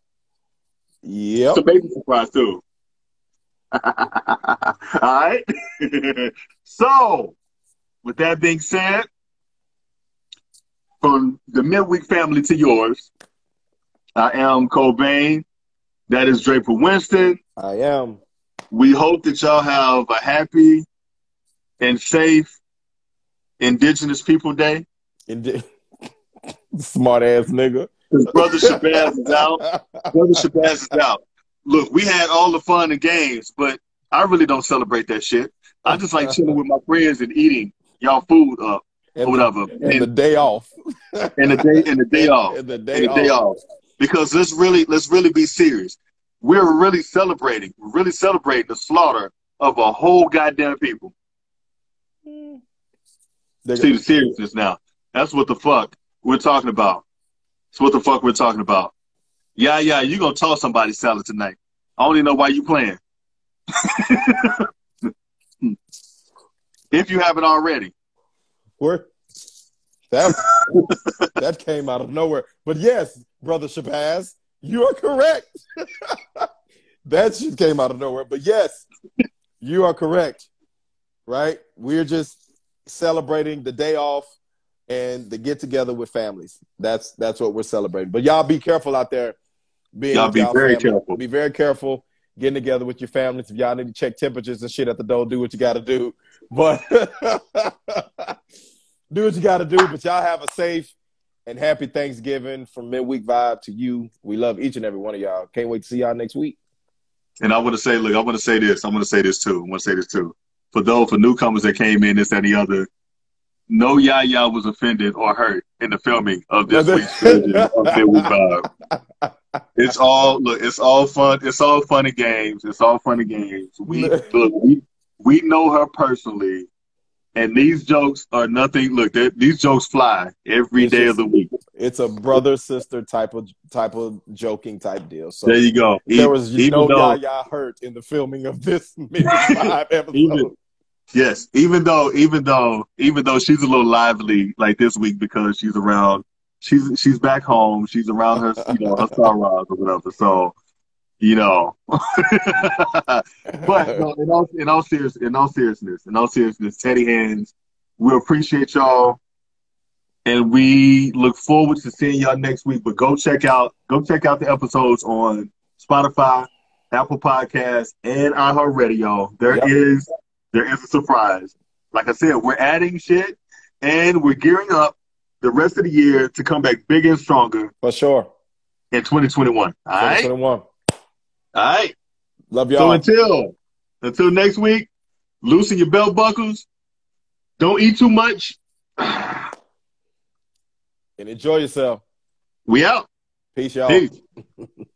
Yep. It's a baby surprise too. All right. so, with that being said, from the midweek family to yours, I am Cobain. That is Draper Winston. I am. We hope that y'all have a happy and safe Indigenous People Day. Indeed. Smart ass nigga. Brother Shabazz is out. Brother Shabazz is out. Look, we had all the fun and games, but I really don't celebrate that shit. I just like chilling with my friends and eating y'all food up or And, whatever. and the day off. and the day and the day off. And the And day, the day off. off. Because let's really let's really be serious. We're really celebrating, we're really celebrating the slaughter of a whole goddamn people. Nigga, See the seriousness now. That's what the fuck we're talking about. That's what the fuck we're talking about. Yeah, yeah, you gonna toss somebody's salad tonight. I don't even know why you playing. if you haven't already. Where? That, that came out of nowhere. But yes, brother Shabazz, you are correct. that shit came out of nowhere. But yes, you are correct. Right? We're just celebrating the day off and the get together with families. That's that's what we're celebrating. But y'all be careful out there. Being Y'all be y'all very family. careful. Be very careful getting together with your families. If y'all need to check temperatures and shit at the door, do what you got to do. But do what you got to do. But y'all have a safe and happy Thanksgiving from Midweek Vibe to you. We love each and every one of y'all. Can't wait to see y'all next week. And I want to say, look, I want to say this. I want to say this too. I want to say this too. For those, for newcomers that came in, this and the other, no Yaya was offended or hurt in the filming of this week's version of Midweek Vibe. It's all look. It's all fun. It's all funny games. It's all funny games. We look. We we know her personally, and these jokes are nothing. Look, these jokes fly every It's day just- of the week. It's a brother sister type of type of joking type deal. So There you go. there was even no though, Yaya hurt in the filming of this Vibe episode. Even- Yes, even though, even though, even though she's a little lively like this week because she's around, she's she's back home, she's around her, you know, her sorrows or whatever. So, you know, but no, in all in all serious in all seriousness, in all seriousness, Teddy Hands, we appreciate y'all, and we look forward to seeing y'all next week. But go check out go check out the episodes on Spotify, Apple Podcasts, and iHeartRadio. There is Yep. there is a surprise. Like I said, we're adding shit, and we're gearing up the rest of the year to come back bigger and stronger For sure. in 2021. All right, 2021. All right. Love y'all. So until until next week, loosen your belt buckles. Don't eat too much. and enjoy yourself. We out. Peace, y'all. Peace.